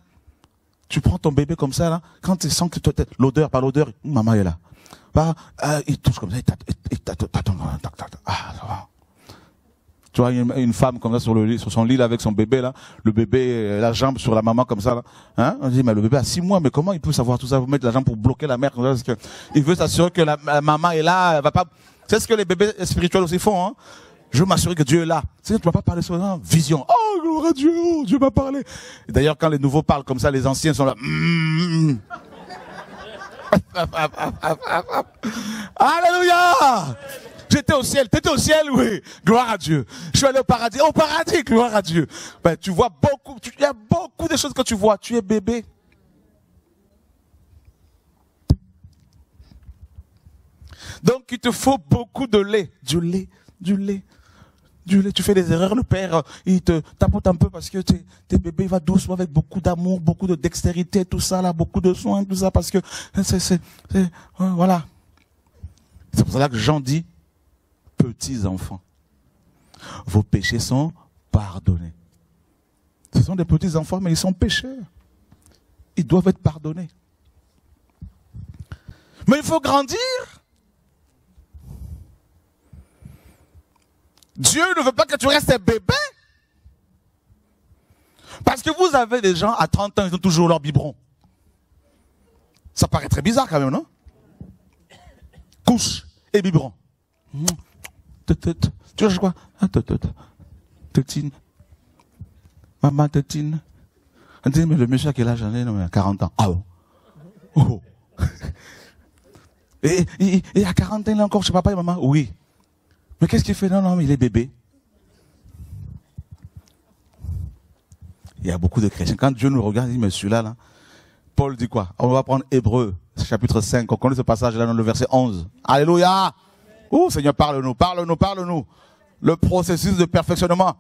tu prends ton bébé comme ça, là, quand tu sens que l'odeur, par l'odeur, maman est là. Bah, euh, il touche comme ça, il il tac. ah, ça va. Tu vois, une, une femme comme ça sur le lit, sur son lit là, avec son bébé là, le bébé, euh, la jambe sur la maman comme ça là. Hein? On dit, mais le bébé a six mois, mais comment il peut savoir tout ça? Vous mettre la jambe pour bloquer la mère comme ça, parce que il veut s'assurer que la, la maman est là, elle va pas. C'est ce que les bébés spirituels aussi font, hein? Je veux m'assurer que Dieu est là. C'est tu vas pas parler sur non, vision. Oh, gloire à Dieu, oh, Dieu m'a parlé. D'ailleurs, quand les nouveaux parlent comme ça, les anciens sont là. Mm. Alléluia! J'étais au ciel, t'étais au ciel, oui. Gloire à Dieu. Je suis allé au paradis, au paradis, gloire à Dieu. Ben, tu vois beaucoup, il y a beaucoup de choses que tu vois. Tu es bébé. Donc, il te faut beaucoup de lait. Du lait, du lait, du lait. Tu fais des erreurs, le père, euh, il te tapote un peu parce que tes, bébés, il va doucement avec beaucoup d'amour, beaucoup de dextérité, tout ça, là, beaucoup de soins, tout ça, parce que c'est, c'est, c'est, euh, voilà. C'est pour cela que Jean dit, petits enfants, vos péchés sont pardonnés. Ce sont des petits enfants, mais ils sont pécheurs. Ils doivent être pardonnés. Mais il faut grandir. Dieu ne veut pas que tu restes bébé. Parce que vous avez des gens à 30 ans, ils ont toujours leur biberon. Ça paraît très bizarre quand même, non? Couche et biberon. Tu vois quoi? Ah. Tétine. Maman tétine. On dit, mais le monsieur à quel âge j'en ai Non, mais à 40 ans. Ah Oh. Et, et, et à 40 ans, il est encore chez papa et maman? Oui. Mais qu'est-ce qu'il fait Non, non, mais il est bébé. Il y a beaucoup de chrétiens. Quand Dieu nous regarde, il dit, mais celui-là, là, Paul dit quoi On va prendre Hébreu, chapitre 5. On connaît ce passage-là dans le verset 11. Alléluia Oh, Seigneur, parle-nous, parle-nous, parle-nous. Le processus de perfectionnement.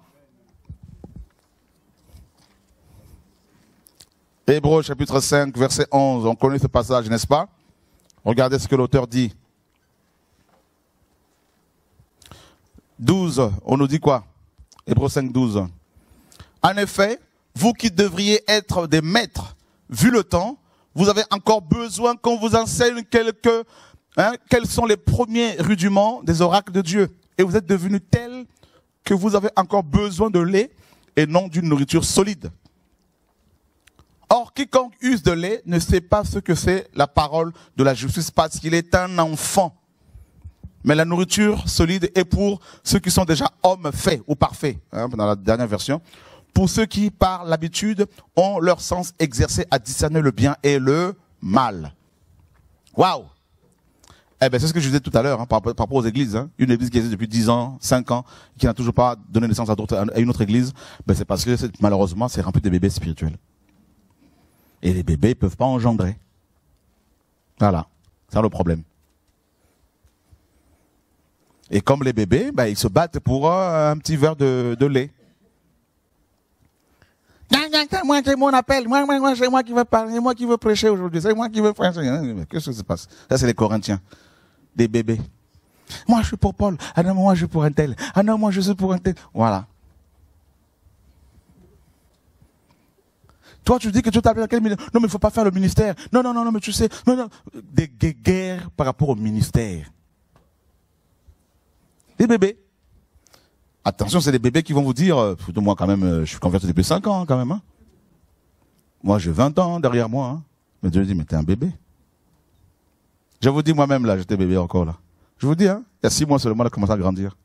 Hébreu, chapitre 5, verset 11. On connaît ce passage, n'est-ce pas Regardez ce que l'auteur dit. 12, on nous dit quoi? Hébreu 5, 12. En effet, vous qui devriez être des maîtres, vu le temps, vous avez encore besoin qu'on vous enseigne quelques, hein, quels sont les premiers rudiments des oracles de Dieu. Et vous êtes devenus tels que vous avez encore besoin de lait et non d'une nourriture solide. Or, quiconque use de lait ne sait pas ce que c'est la parole de la justice parce qu'il est un enfant. Mais la nourriture solide est pour ceux qui sont déjà hommes faits ou parfaits, hein, dans la dernière version. Pour ceux qui, par l'habitude, ont leur sens exercé à discerner le bien et le mal. Waouh Eh ben, c'est ce que je disais tout à l'heure, hein, par, par, rapport aux églises. Hein. Une église qui existe depuis 10 ans, 5 ans, qui n'a toujours pas donné naissance à, à une autre église, ben, c'est parce que malheureusement, c'est rempli de bébés spirituels. Et les bébés ne peuvent pas engendrer. Voilà. C'est le problème. Et comme les bébés, ben, ils se battent pour euh, un petit verre de, de lait. Moi, c'est mon appel. Moi, moi, moi, c'est moi qui veux parler. C'est moi qui veux prêcher aujourd'hui. C'est moi qui veux faire. Qu'est-ce qui se passe? Ça, c'est les Corinthiens. Des bébés. Moi, je suis pour Paul. Ah non, moi, je suis pour un tel. Ah non, moi, je suis pour un tel. Voilà. Toi, tu dis que tu t'appelles à quel ministère? Non, mais il faut pas faire le ministère. Non, non, non, non, mais tu sais. Non, non. Des guerres par rapport au ministère. Des bébés. Attention, c'est des bébés qui vont vous dire, euh, moi quand même, euh, je suis converti depuis 5 ans quand même. Hein. Moi j'ai 20 ans derrière moi. Hein. Mais Dieu dit, mais t'es un bébé. Je vous dis moi-même là, j'étais bébé encore là. Je vous dis, hein, il y a 6 mois seulement, on a commencé à grandir.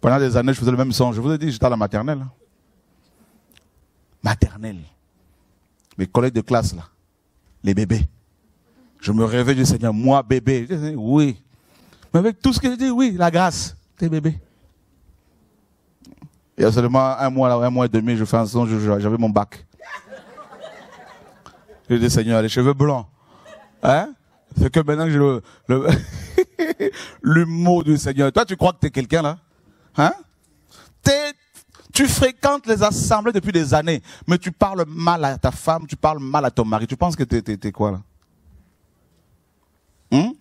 Pendant des années, je faisais le même son. Je vous ai dit, j'étais à la maternelle. Hein. Maternelle. Mes collègues de classe là, les bébés. Je me réveille du Seigneur, moi bébé. Je dis, oui, mais avec tout ce que je dis, oui, la grâce, t'es bébé. Il y a seulement un mois, un mois et demi, je fais un son, j'avais mon bac. Je dis, Seigneur, les cheveux blancs. Hein? C'est que maintenant que j'ai le, l'humour du Seigneur. Toi, tu crois que tu es quelqu'un, là? Hein? tu fréquentes les assemblées depuis des années, mais tu parles mal à ta femme, tu parles mal à ton mari. Tu penses que tu es, quoi, là? Hum?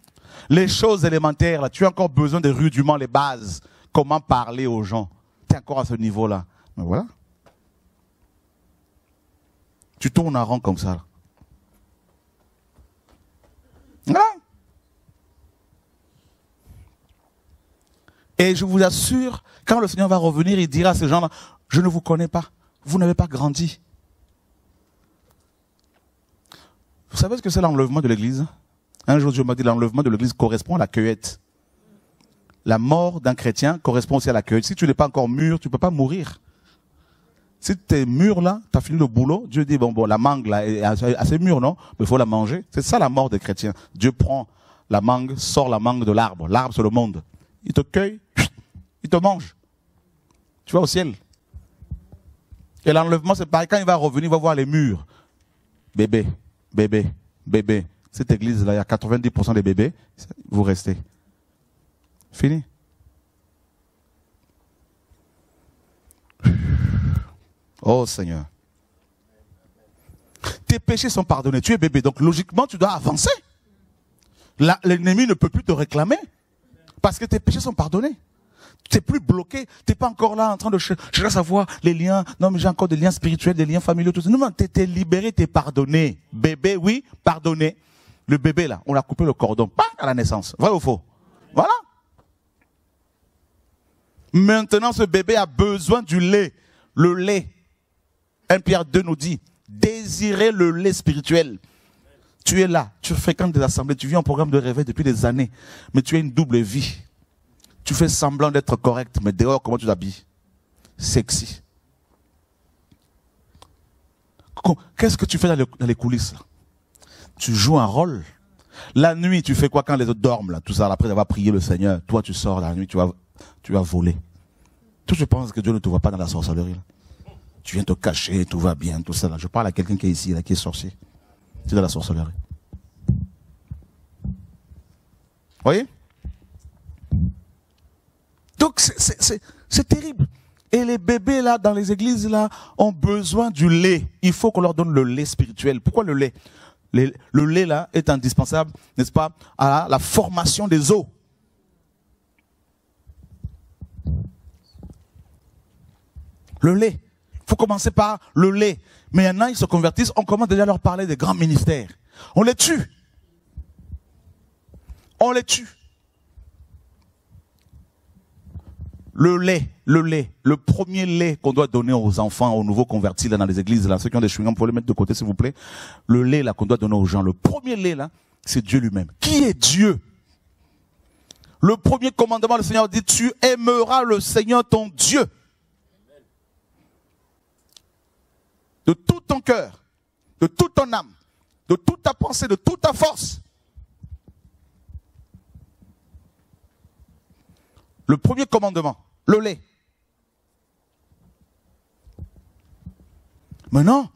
Les choses élémentaires, là, tu as encore besoin des rudiments, les bases. Comment parler aux gens? Tu es encore à ce niveau-là. Mais voilà. Tu tournes en rond comme ça. Voilà. Et je vous assure, quand le Seigneur va revenir, il dira à ces gens-là, je ne vous connais pas. Vous n'avez pas grandi. Vous savez ce que c'est l'enlèvement de l'Église? Un jour, Dieu m'a dit, l'enlèvement de l'église correspond à la cueillette. La mort d'un chrétien correspond aussi à la cueillette. Si tu n'es pas encore mûr, tu peux pas mourir. Si tu es mûr là, tu as fini le boulot, Dieu dit, bon, bon, la mangue là est assez mûre, non? Mais il faut la manger. C'est ça la mort des chrétiens. Dieu prend la mangue, sort la mangue de l'arbre. L'arbre, c'est le monde. Il te cueille, il te mange. Tu vas au ciel. Et l'enlèvement, c'est pareil. Quand il va revenir, il va voir les murs. Bébé, bébé, bébé. Cette église-là, il y a 90% des bébés, vous restez. Fini. Oh Seigneur. Tes péchés sont pardonnés. Tu es bébé. Donc logiquement, tu dois avancer. L'ennemi ne peut plus te réclamer. Parce que tes péchés sont pardonnés. Tu n'es plus bloqué. Tu n'es pas encore là en train de chercher à savoir les liens. Non, mais j'ai encore des liens spirituels, des liens familiaux, tout ça. Non, non, tu es libéré, tu es pardonné. Bébé, oui, pardonné le bébé là, on a coupé le cordon, pas à la naissance. Vrai ou faux? Voilà. Maintenant, ce bébé a besoin du lait. Le lait. 1 Pierre 2 nous dit, désirez le lait spirituel. Tu es là, tu fréquentes des assemblées, tu vis en programme de réveil depuis des années, mais tu as une double vie. Tu fais semblant d'être correct, mais dehors, comment tu t'habilles? Sexy. Qu'est-ce que tu fais dans les coulisses tu joues un rôle. La nuit, tu fais quoi quand les autres dorment, là, tout ça, après avoir prié le Seigneur. Toi, tu sors la nuit, tu vas, tu vas voler. Toi, je pense que Dieu ne te voit pas dans la sorcellerie. Tu viens te cacher, tout va bien, tout ça. Là. Je parle à quelqu'un qui est ici, là, qui est sorcier. C'est de la sorcellerie. Voyez? Donc, c'est terrible. Et les bébés, là, dans les églises, là, ont besoin du lait. Il faut qu'on leur donne le lait spirituel. Pourquoi le lait? Le lait là est indispensable, n'est-ce pas, à la formation des os. Le lait. Il faut commencer par le lait. Mais maintenant, ils se convertissent, on commence déjà à leur parler des grands ministères. On les tue. On les tue. le lait, le lait, le premier lait qu'on doit donner aux enfants, aux nouveaux convertis là dans les églises là, ceux qui ont des chewing-gums, pour les mettre de côté s'il vous plaît. Le lait là qu'on doit donner aux gens, le premier lait là, c'est Dieu lui-même. Qui est Dieu? Le premier commandement le Seigneur dit tu aimeras le Seigneur ton Dieu de tout ton cœur, de toute ton âme, de toute ta pensée, de toute ta force. Le premier commandement le lait. Maintenant,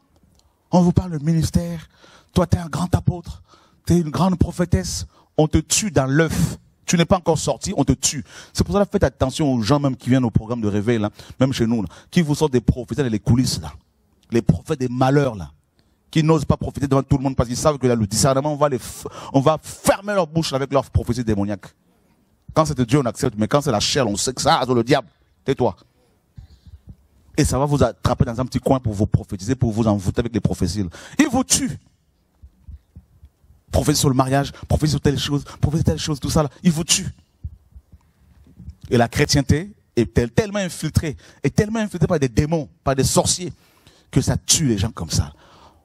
on vous parle de ministère. Toi, tu es un grand apôtre. Tu es une grande prophétesse. On te tue dans l'œuf. Tu n'es pas encore sorti, on te tue. C'est pour ça que faites attention aux gens même qui viennent au programme de réveil, même chez nous, qui vous sortent des prophètes dans les coulisses, là. Les prophètes des malheurs, là. Qui n'osent pas prophéter devant tout le monde parce qu'ils savent que là, le discernement, on va on va fermer leur bouche avec leur prophétie démoniaque. Quand c'est Dieu, on accepte, mais quand c'est la chair, on sait que ça, c'est le diable. Tais-toi. Et ça va vous attraper dans un petit coin pour vous prophétiser, pour vous envoûter avec les prophéties. Ils vous tuent. Prophétie sur le mariage, prophétie sur telle chose, prophétie sur telle chose, tout ça, là. Ils vous tuent. Et la chrétienté est tellement infiltrée, est tellement infiltrée par des démons, par des sorciers, que ça tue les gens comme ça.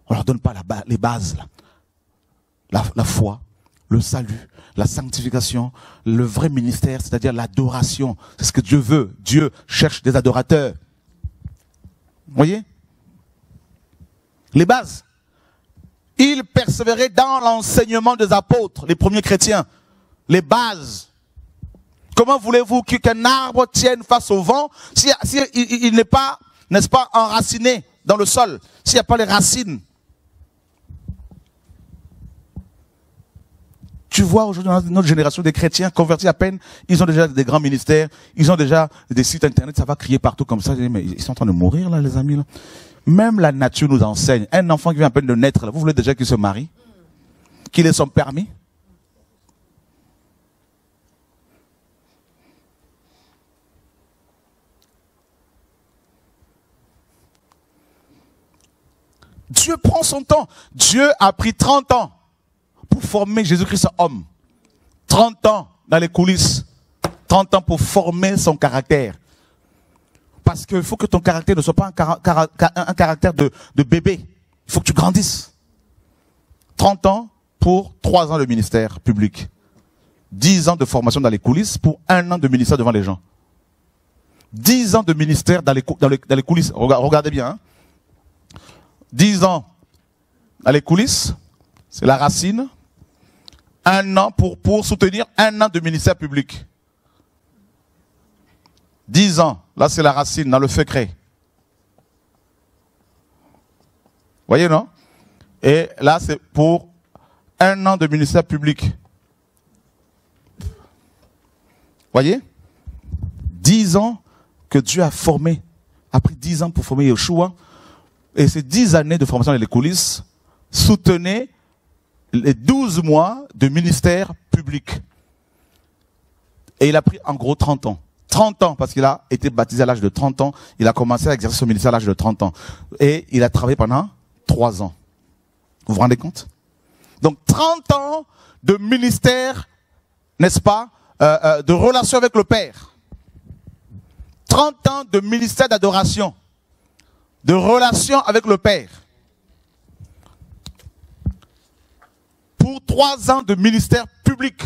On leur donne pas les bases, la foi, le salut, la sanctification, le vrai ministère, c'est-à-dire l'adoration. C'est ce que Dieu veut. Dieu cherche des adorateurs. Vous voyez? Les bases. Il persévérait dans l'enseignement des apôtres, les premiers chrétiens. Les bases. Comment voulez-vous qu'un arbre tienne face au vent si, n'est pas, n'est-ce pas, enraciné dans le sol, s'il n'y a pas les racines? Tu vois aujourd'hui notre génération des chrétiens convertis à peine, ils ont déjà des grands ministères, ils ont déjà des sites internet, ça va crier partout comme ça. Mais ils sont en train de mourir là, les amis. Là. Même la nature nous enseigne. Un enfant qui vient à peine de naître, là, vous voulez déjà qu'il se marie, qu'il ait son permis? Dieu prend son temps. Dieu a pris 30 ans pour former Jésus-Christ homme. 30 ans dans les coulisses. 30 ans pour former son caractère. Parce qu'il faut que ton caractère ne soit pas un, caractère de, bébé. Il faut que tu grandisses. 30 ans pour 3 ans de ministère public. 10 ans de formation dans les coulisses pour un an de ministère devant les gens. 10 ans de ministère dans les, coulisses. Regardez bien. Hein. 10 ans dans les coulisses, c'est la racine un an pour, soutenir un an de ministère public. Dix ans, là c'est la racine, dans le secret. Voyez, non? Et là c'est pour un an de ministère public. Voyez? Dix ans que Dieu a formé, a pris dix ans pour former Yeshua, et ces dix années de formation dans les coulisses soutenaient les 12 mois de ministère public. Et il a pris en gros 30 ans. 30 ans, parce qu'il a été baptisé à l'âge de 30 ans. Il a commencé à exercer son ministère à l'âge de 30 ans. Et il a travaillé pendant 3 ans. Vous vous rendez compte? Donc 30 ans de ministère, n'est-ce pas, euh, euh, de relation avec le Père. 30 ans de ministère d'adoration, de relation avec le Père. Pour trois ans de ministère public.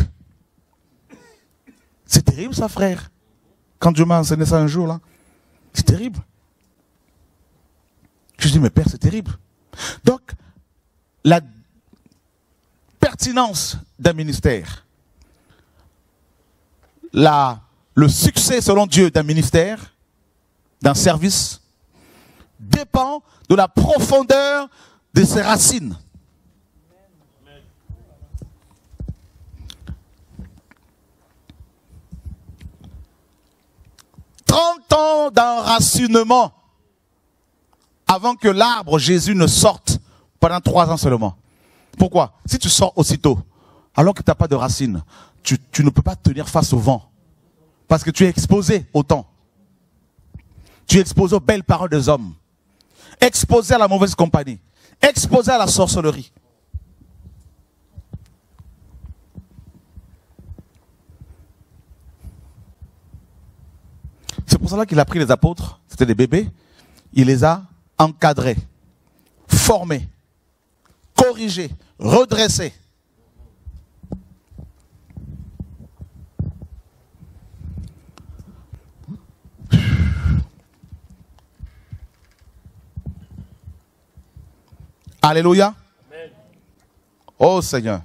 C'est terrible ça, frère. Quand Dieu m'a enseigné ça un jour, là, c'est terrible. Je dis, mais père, c'est terrible. Donc, la pertinence d'un ministère, la, le succès selon Dieu d'un ministère, d'un service, dépend de la profondeur de ses racines. 30 ans d'enracinement avant que l'arbre Jésus ne sorte pendant trois ans seulement. Pourquoi? Si tu sors aussitôt, alors que tu n'as pas de racines, tu, ne peux pas tenir face au vent. Parce que tu es exposé au temps. Tu es exposé aux belles paroles des hommes. Exposé à la mauvaise compagnie. Exposé à la sorcellerie. C'est pour cela qu'il a pris les apôtres, c'était des bébés, il les a encadrés, formés, corrigés, redressés. Alléluia. Oh Seigneur.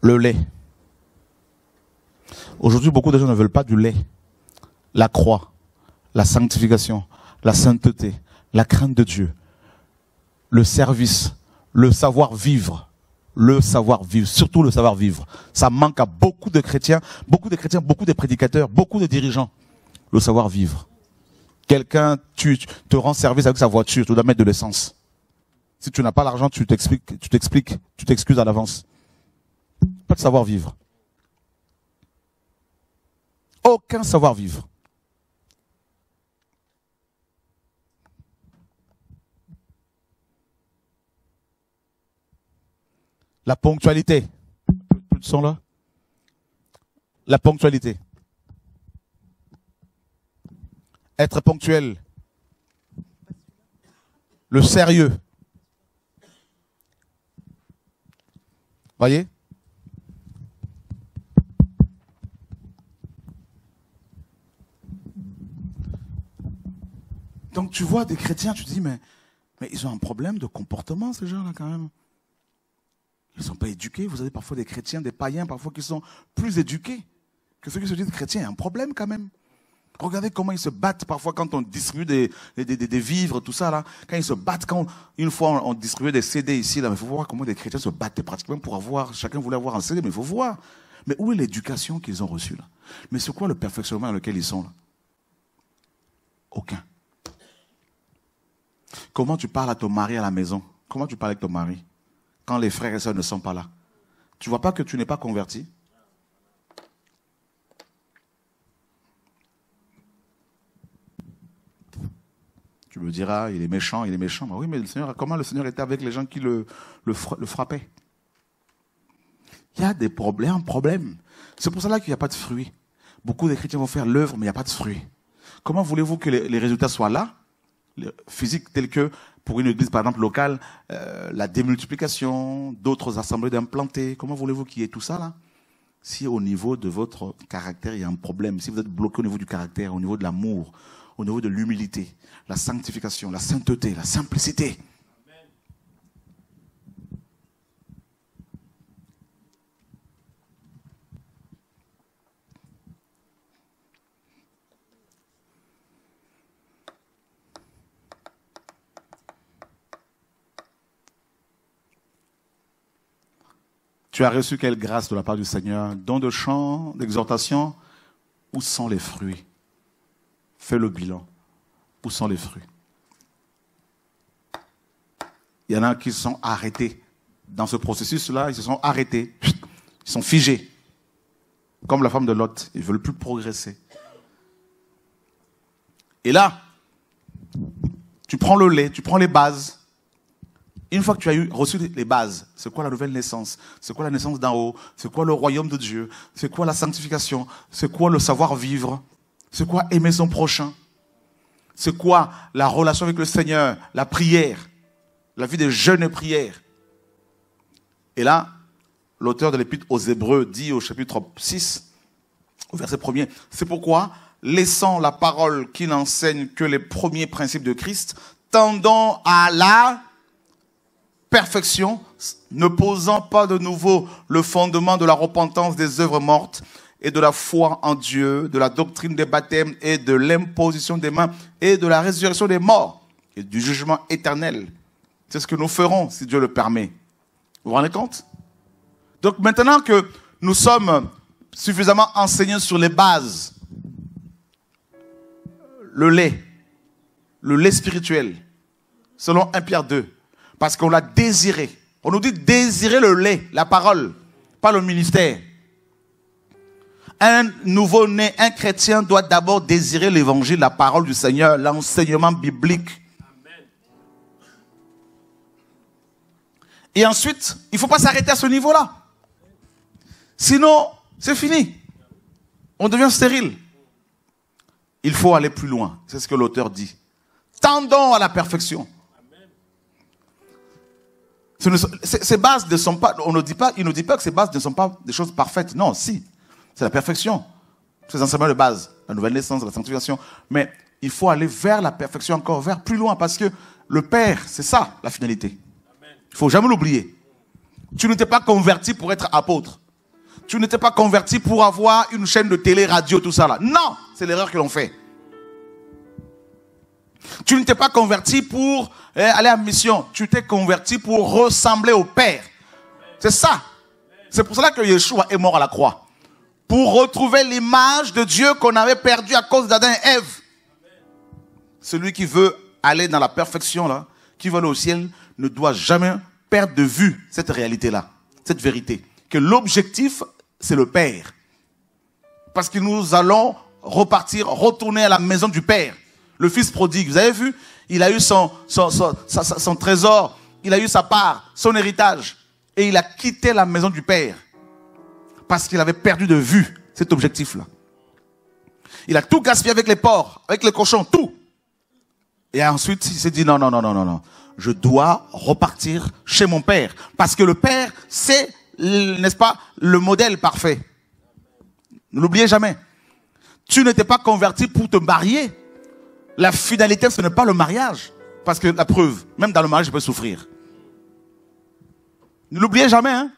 Le lait. Aujourd'hui, beaucoup de gens ne veulent pas du lait. La croix, la sanctification, la sainteté, la crainte de Dieu, le service, le savoir vivre, le savoir vivre, surtout le savoir vivre. Ça manque à beaucoup de chrétiens, beaucoup de chrétiens, beaucoup de prédicateurs, beaucoup de dirigeants. Le savoir vivre. Quelqu'un, tu te rends service avec sa voiture, tu dois mettre de l'essence. Si tu n'as pas l'argent, tu t'expliques, tu t'expliques, tu t'excuses à l'avance. Pas de savoir vivre. Aucun savoir vivre. La ponctualité. Plus de son là. La ponctualité. Être ponctuel. Le sérieux. Voyez? Donc tu vois des chrétiens, tu te dis, mais, mais ils ont un problème de comportement, ces gens-là, quand même. Ils ne sont pas éduqués. Vous avez parfois des chrétiens, des païens, parfois qui sont plus éduqués que ceux qui se disent chrétiens. Il y a un problème, quand même. Regardez comment ils se battent parfois quand on distribue des, des, des, vivres, tout ça là. Quand ils se battent, quand une fois on, distribuait des CD ici là, mais il faut voir comment les chrétiens se battaient pratiquement pour avoir, chacun voulait avoir un CD, mais il faut voir. Mais où est l'éducation qu'ils ont reçue là? Mais c'est quoi le perfectionnement dans lequel ils sont là? Aucun. Comment tu parles à ton mari à la maison? Comment tu parles avec ton mari? Quand les frères et sœurs ne sont pas là Tu vois pas que tu n'es pas converti? Tu me diras, il est méchant, il est méchant. oui, mais le Seigneur, comment le Seigneur était avec les gens qui le, le, frappaient? Il y a des problèmes, problèmes. C'est pour cela qu'il n'y a pas de fruits. Beaucoup de chrétiens vont faire l'œuvre, mais il n'y a pas de fruits. Comment voulez-vous que les, résultats soient là? Physiques tels que, pour une église par exemple locale, euh, la démultiplication, d'autres assemblées d'implantés. Comment voulez-vous qu'il y ait tout ça là? Si au niveau de votre caractère, il y a un problème, si vous êtes bloqué au niveau du caractère, au niveau de l'amour, au niveau de l'humilité, la sanctification, la sainteté, la simplicité. Tu as reçu quelle grâce de la part du Seigneur? Don de chant, d'exhortation? Où sont les fruits? Fais le bilan. Où sont les fruits? Il y en a qui sont arrêtés. Dans ce processus-là, ils se sont arrêtés. Ils sont figés. Comme la femme de Lot. Ils ne veulent plus progresser. Et là, tu prends le lait, tu prends les bases. Une fois que tu as eu, reçu les bases, c'est quoi la nouvelle naissance? C'est quoi la naissance d'en haut? C'est quoi le royaume de Dieu? C'est quoi la sanctification? C'est quoi le savoir-vivre? C'est quoi aimer son prochain? C'est quoi la relation avec le Seigneur? La prière. La vie de jeûne et Et là, l'auteur de l'épître aux Hébreux dit au chapitre 6, au verset 1er, c'est pourquoi, laissant la parole qui n'enseigne que les premiers principes de Christ, tendons à la perfection, ne posant pas de nouveau le fondement de la repentance des œuvres mortes, et de la foi en Dieu, de la doctrine des baptêmes et de l'imposition des mains et de la résurrection des morts et du jugement éternel. C'est ce que nous ferons si Dieu le permet. Vous vous rendez compte? Donc maintenant que nous sommes suffisamment enseignés sur les bases, le lait, le lait spirituel, selon 1 Pierre 2, parce qu'on l'a désiré. On nous dit désirer le lait, la parole, pas le ministère un nouveau-né, un chrétien doit d'abord désirer l'évangile, la parole du Seigneur, l'enseignement biblique. Et ensuite, il ne faut pas s'arrêter à ce niveau-là. Sinon, c'est fini. On devient stérile. Il faut aller plus loin. C'est ce que l'auteur dit. Tendons à la perfection. Ces bases ne sont pas, on ne dit pas, il ne dit pas que ces bases ne sont pas des choses parfaites. Non, si. C'est la perfection. C'est enseignements de base, la nouvelle naissance, la sanctification. Mais il faut aller vers la perfection encore, vers plus loin, parce que le Père, c'est ça la finalité. Il faut jamais l'oublier. Tu ne t'es pas converti pour être apôtre. Tu n'étais pas converti pour avoir une chaîne de télé, radio, tout ça là. Non, c'est l'erreur que l'on fait. Tu n'étais pas converti pour eh, aller en mission. Tu t'es converti pour ressembler au Père. C'est ça. C'est pour cela que Yeshua est mort à la croix. Pour retrouver l'image de Dieu qu'on avait perdue à cause d'Adam et Ève. Celui qui veut aller dans la perfection, là, qui veut aller au ciel, ne doit jamais perdre de vue cette réalité-là, cette vérité. Que l'objectif, c'est le Père. Parce que nous allons repartir, retourner à la maison du Père. Le fils prodigue, vous avez vu Il a eu son, son, son, trésor, il a eu sa part, son héritage. Et il a quitté la maison du Père. Parce qu'il avait perdu de vue cet objectif-là. Il a tout gaspillé avec les porcs, avec les cochons, tout. Et ensuite, il s'est dit, non, non, non, non, non, non. Je dois repartir chez mon Père. Parce que le Père, c'est, n'est-ce pas, le modèle parfait. Ne l'oubliez jamais. Tu n'étais pas converti pour te marier. La fidélité, ce n'est pas le mariage. Parce que la preuve, même dans le mariage, je peux souffrir. Ne l'oubliez jamais, hein.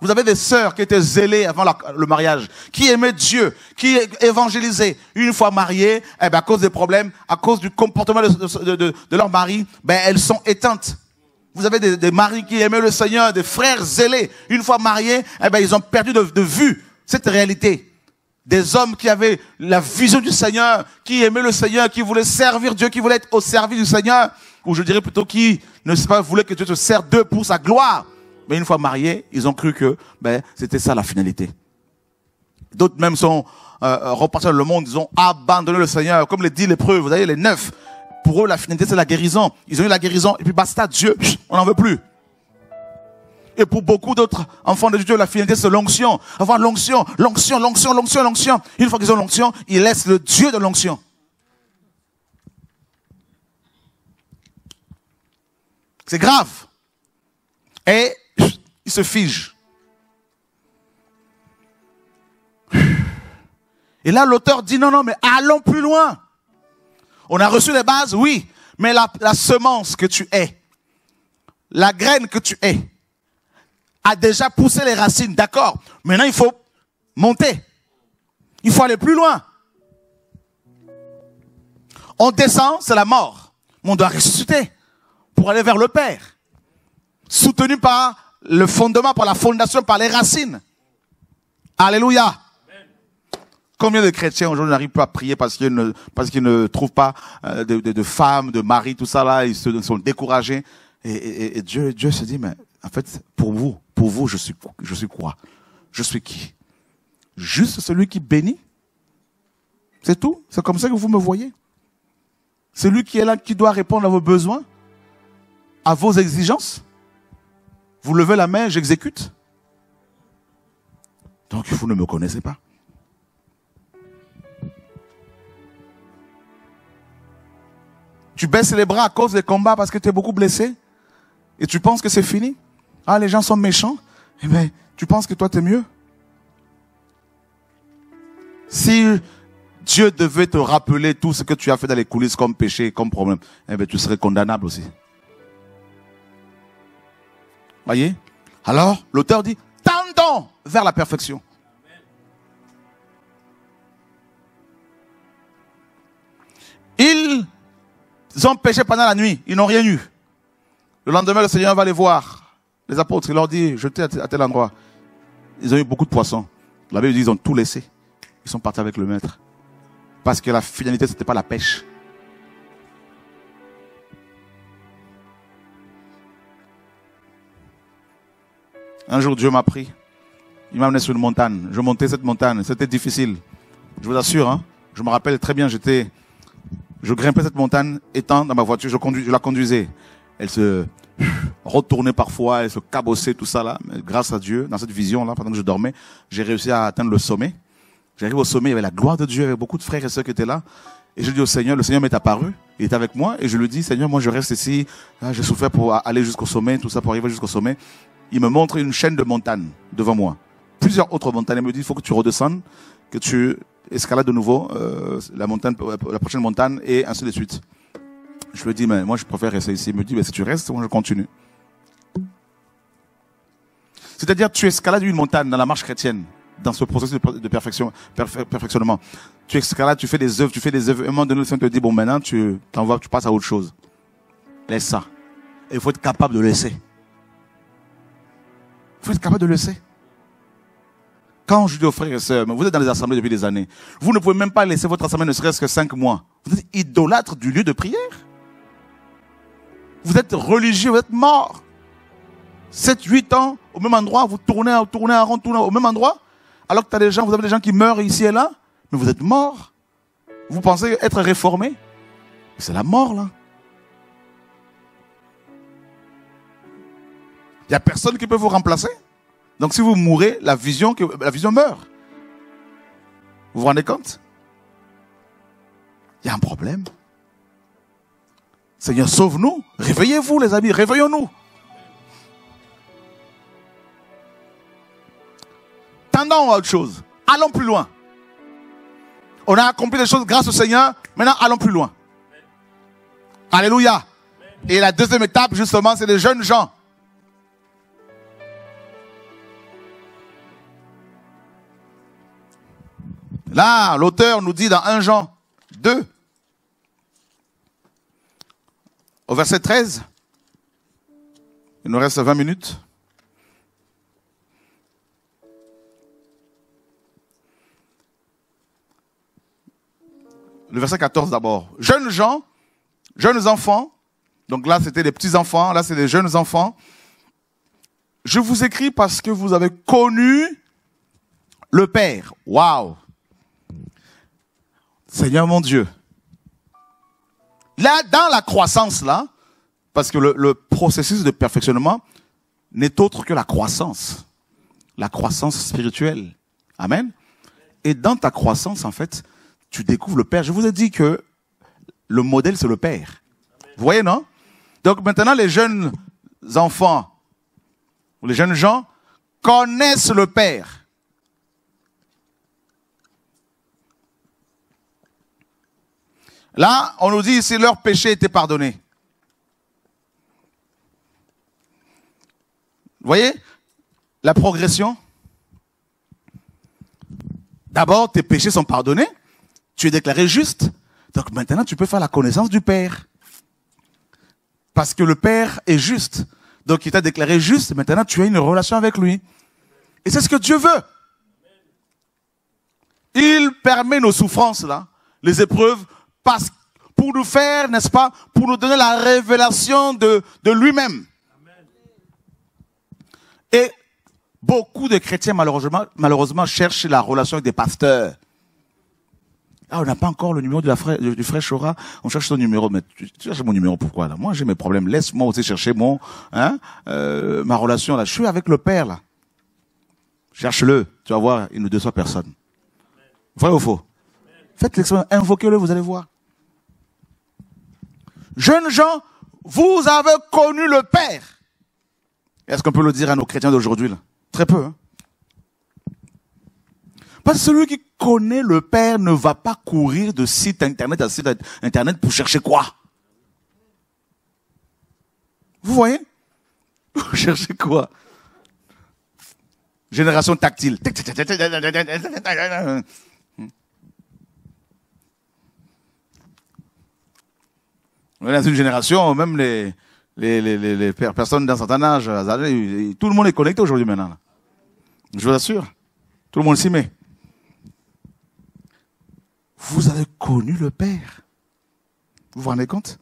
Vous avez des sœurs qui étaient zélées avant le mariage, qui aimaient Dieu, qui évangélisaient. Une fois mariées, eh ben, à cause des problèmes, à cause du comportement de, leur mari, ben, elles sont éteintes. Vous avez des, maris qui aimaient le Seigneur, des frères zélés. Une fois mariés, eh ben, ils ont perdu de vue cette réalité des hommes qui avaient la vision du Seigneur, qui aimaient le Seigneur, qui voulaient servir Dieu, qui voulaient être au service du Seigneur, ou je dirais plutôt qui ne pas voulait que Dieu te serve d'eux pour sa gloire. Mais une fois mariés, ils ont cru que ben, c'était ça la finalité. D'autres même sont euh, euh repartis dans le monde, ils ont abandonné le Seigneur, comme le dit l'épreuve, vous voyez les neuf. Pour eux, la finalité, c'est la guérison. Ils ont eu la guérison, et puis basta, Dieu, on n'en veut plus. Et pour beaucoup d'autres enfants de Dieu, la finalité, c'est l'onction. Avoir l'onction, l'onction, l'onction, l'onction, l'onction. Une fois qu'ils ont l'onction, ils laissent le Dieu de l'onction. C'est grave. Et ils se figent. Et là, l'auteur dit non, non, mais allons plus loin. On a reçu les bases, oui, mais la, la semence que tu es, la graine que tu es, a déjà poussé les racines, d'accord. Maintenant, il faut monter. Il faut aller plus loin. On descend, c'est la mort. Mais on doit ressusciter pour aller vers le Père. Soutenu par le fondement, par la fondation, par les racines. Alléluia. Combien de chrétiens aujourd'hui n'arrivent pas à prier parce qu'ils ne, parce qu'ils ne trouvent pas euh, de, de, de, femmes, de maris, tout ça là, ils se, sont découragés. Et, et, et Dieu, Dieu se dit, mais en fait, pour vous, pour vous, je suis, quoi? Je suis qui? Juste celui qui bénit? C'est tout? C'est comme ça que vous me voyez? Celui qui est là, qui doit répondre à vos besoins? À vos exigences? Vous levez la main, j'exécute? Donc vous ne me connaissez pas. Tu baisses les bras à cause des combats parce que tu es beaucoup blessé et tu penses que c'est fini? Ah, les gens sont méchants? Eh bien, tu penses que toi, tu es mieux? Si Dieu devait te rappeler tout ce que tu as fait dans les coulisses comme péché, comme problème, eh bien, tu serais condamnable aussi. Voyez? Alors, l'auteur dit, tendons vers la perfection. Ils ont péché pendant la nuit, ils n'ont rien eu. Le lendemain, le Seigneur va les voir les apôtres, il leur dit, jetez à tel endroit. Ils ont eu beaucoup de poissons. La Bible dit, ils ont tout laissé. Ils sont partis avec le maître. Parce que la finalité, ce n'était pas la pêche. Un jour, Dieu m'a pris. Il m'a amené sur une montagne. Je montais cette montagne. C'était difficile. Je vous assure, hein. Je me rappelle très bien, j'étais, je grimpais cette montagne étant dans ma voiture. Je, la conduisais. Elle se, retourner parfois et se cabosser, tout ça là. Mais grâce à Dieu, dans cette vision-là, pendant que je dormais, j'ai réussi à atteindre le sommet. J'arrive au sommet, il y avait la gloire de Dieu, il y avait beaucoup de frères et sœurs qui étaient là. Et je dis au Seigneur, le Seigneur m'est apparu, il est avec moi, et je lui dis, Seigneur, moi je reste ici, ah, j'ai souffert pour aller jusqu'au sommet, tout ça pour arriver jusqu'au sommet. Il me montre une chaîne de montagnes devant moi. Plusieurs autres montagnes. Il me dit, il faut que tu redescendes, que tu escalades de nouveau euh, la montagne, la prochaine montagne, et ainsi de suite. Je lui dis, mais moi je préfère rester ici. Il me dit, mais si tu restes, moi je continue. C'est-à-dire, tu escalades une montagne dans la marche chrétienne. dans ce processus de, perfection, perfectionnement. Tu escalades, tu fais des œuvres, tu fais des œuvres. Et un moment donné, le Seigneur te dit, bon, maintenant, tu t'envoies, tu passes à autre chose. Laisse ça. Et il faut être capable de laisser. Il faut être capable de laisser. Quand je dis aux frères et sœurs, vous êtes dans les assemblées depuis des années, vous ne pouvez même pas laisser votre assemblée ne serait-ce que cinq mois. Vous êtes idolâtre du lieu de prière. Vous êtes religieux, vous êtes mort. 7, 8 ans, au même endroit, vous tournez, tournez en rond, tournez au même endroit, alors que as des gens, vous avez des gens qui meurent ici et là, mais vous êtes mort. Vous pensez être réformé? C'est la mort, là. Il n'y a personne qui peut vous remplacer. Donc si vous mourrez, la vision, la vision meurt. Vous vous rendez compte? Il y a un problème. Seigneur, sauve-nous. Réveillez-vous, les amis, réveillons-nous. Tendons à autre chose. Allons plus loin. On a accompli des choses grâce au Seigneur. Maintenant, allons plus loin. Alléluia. Et la deuxième étape, justement, c'est les jeunes gens. Là, l'auteur nous dit dans 1 Jean 2, au verset 13, il nous reste 20 minutes. Le verset 14 d'abord. Jeunes gens, jeunes enfants, donc là c'était les petits enfants, là c'est les jeunes enfants. Je vous écris parce que vous avez connu le Père. Waouh Seigneur mon Dieu. Là, dans la croissance, là, parce que le, processus de perfectionnement n'est autre que la croissance. La croissance spirituelle. Amen. Et dans ta croissance, en fait, tu découvres le Père. Je vous ai dit que le modèle, c'est le Père. Vous voyez, non? Donc maintenant, les jeunes enfants, les jeunes gens, connaissent le Père. Là, on nous dit si leur péché était pardonné. Vous voyez la progression? D'abord, tes péchés sont pardonnés, tu es déclaré juste, donc maintenant tu peux faire la connaissance du Père. Parce que le Père est juste. Donc il t'a déclaré juste, maintenant tu as une relation avec lui. Et c'est ce que Dieu veut. Il permet nos souffrances là, les épreuves, parce, pour nous faire, n'est-ce pas, pour nous donner la révélation de, de lui-même. Et beaucoup de chrétiens, malheureusement, malheureusement, cherchent la relation avec des pasteurs. Ah, on n'a pas encore le numéro de la frère, du frère Chora. On cherche son numéro. Mais tu, cherches mon numéro pourquoi là? Moi, j'ai mes problèmes. Laisse-moi aussi chercher mon, hein, euh, ma relation là. Je suis avec le Père là. Cherche-le. Tu vas voir, il ne déçoit personne. Vrai ou faux? Faites l'expérience. Invoquez-le, vous allez voir. Jeunes gens, vous avez connu le Père. Est-ce qu'on peut le dire à nos chrétiens d'aujourd'hui Très peu. Hein Parce que celui qui connaît le Père ne va pas courir de site internet à site internet pour chercher quoi? Vous voyez? Vous cherchez quoi? Génération tactile. On est dans une génération, même les, les, les, les, personnes d'un certain âge, tout le monde est connecté aujourd'hui maintenant. Je vous assure. Tout le monde s'y met. Vous avez connu le Père. Vous vous rendez compte?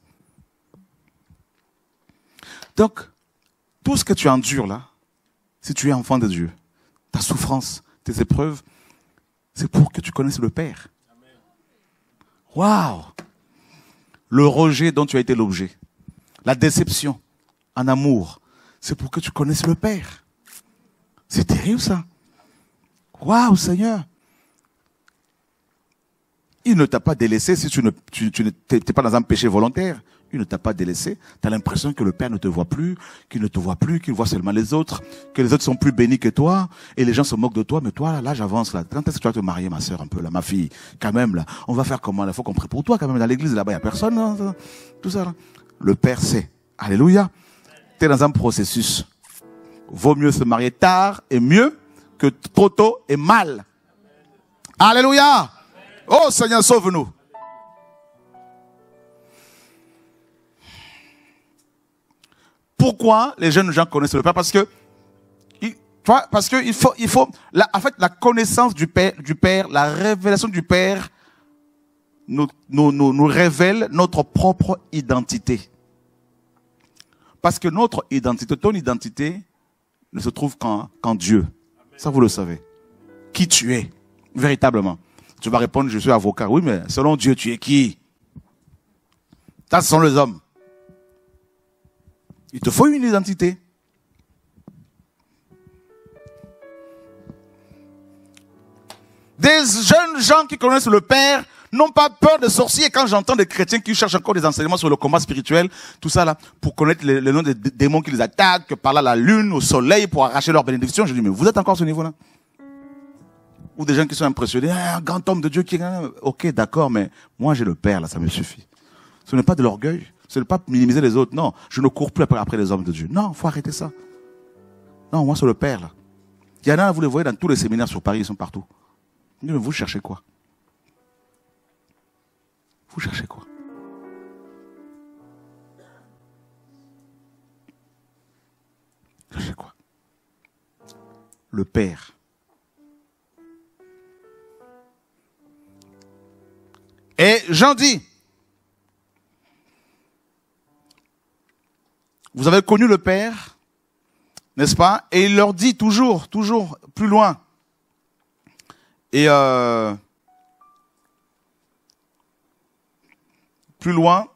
Donc, tout ce que tu endures là, si tu es enfant de Dieu, ta souffrance, tes épreuves, c'est pour que tu connaisses le Père. Waouh le rejet dont tu as été l'objet, la déception en amour, c'est pour que tu connaisses le Père. C'est terrible ça. Waouh Seigneur. Il ne t'a pas délaissé si tu n'es pas dans un péché volontaire il ne t'a pas délaissé. Tu as l'impression que le Père ne te voit plus, qu'il ne te voit plus, qu'il voit seulement les autres, que les autres sont plus bénis que toi, et les gens se moquent de toi, mais toi, là, j'avance, là. Quand est-ce que tu vas te marier, ma soeur, un peu, là, ma fille? Quand même, là. On va faire comment, Il faut qu'on prie pour toi, quand même, dans l'église, là-bas, il n'y a personne, hein, tout ça, là. Le Père sait. Alléluia. Tu es dans un processus. Vaut mieux se marier tard et mieux que trop tôt est mal. Alléluia. Oh Seigneur, sauve-nous. Pourquoi les jeunes gens connaissent le Père? Parce que, tu vois, parce que il faut, il faut, la, en fait, la connaissance du Père, la révélation du Père, nous, nous, révèle notre propre identité. Parce que notre identité, ton identité, ne se trouve qu'en qu'en Dieu. Ça, vous le savez. Qui tu es, véritablement. Tu vas répondre, je suis avocat. Oui, mais selon Dieu, tu es qui? Ça, ce sont les hommes. Il te faut une identité. Des jeunes gens qui connaissent le Père n'ont pas peur des sorciers. Quand j'entends des chrétiens qui cherchent encore des enseignements sur le combat spirituel, tout ça là, pour connaître le, nom des démons qui les attaquent, par là la lune, au soleil, pour arracher leur bénédiction, je dis, mais vous êtes encore à ce niveau-là? Ou des gens qui sont impressionnés, ah, un grand homme de Dieu qui... Ok, d'accord, mais moi j'ai le Père, là, ça me suffit. Ce n'est pas de l'orgueil, ce n'est pas minimiser les autres, non. Je ne cours plus après, les hommes de Dieu. Non, faut arrêter ça. Non, moi c'est le Père, là. Il y en a, vous les voyez dans tous les séminaires sur Paris, ils sont partout. Vous cherchez quoi? Vous cherchez quoi? Cherchez quoi? Le Père. Et Jean dit, vous avez connu le Père, n'est-ce pas? Et il leur dit toujours, toujours plus loin. Et euh, plus loin,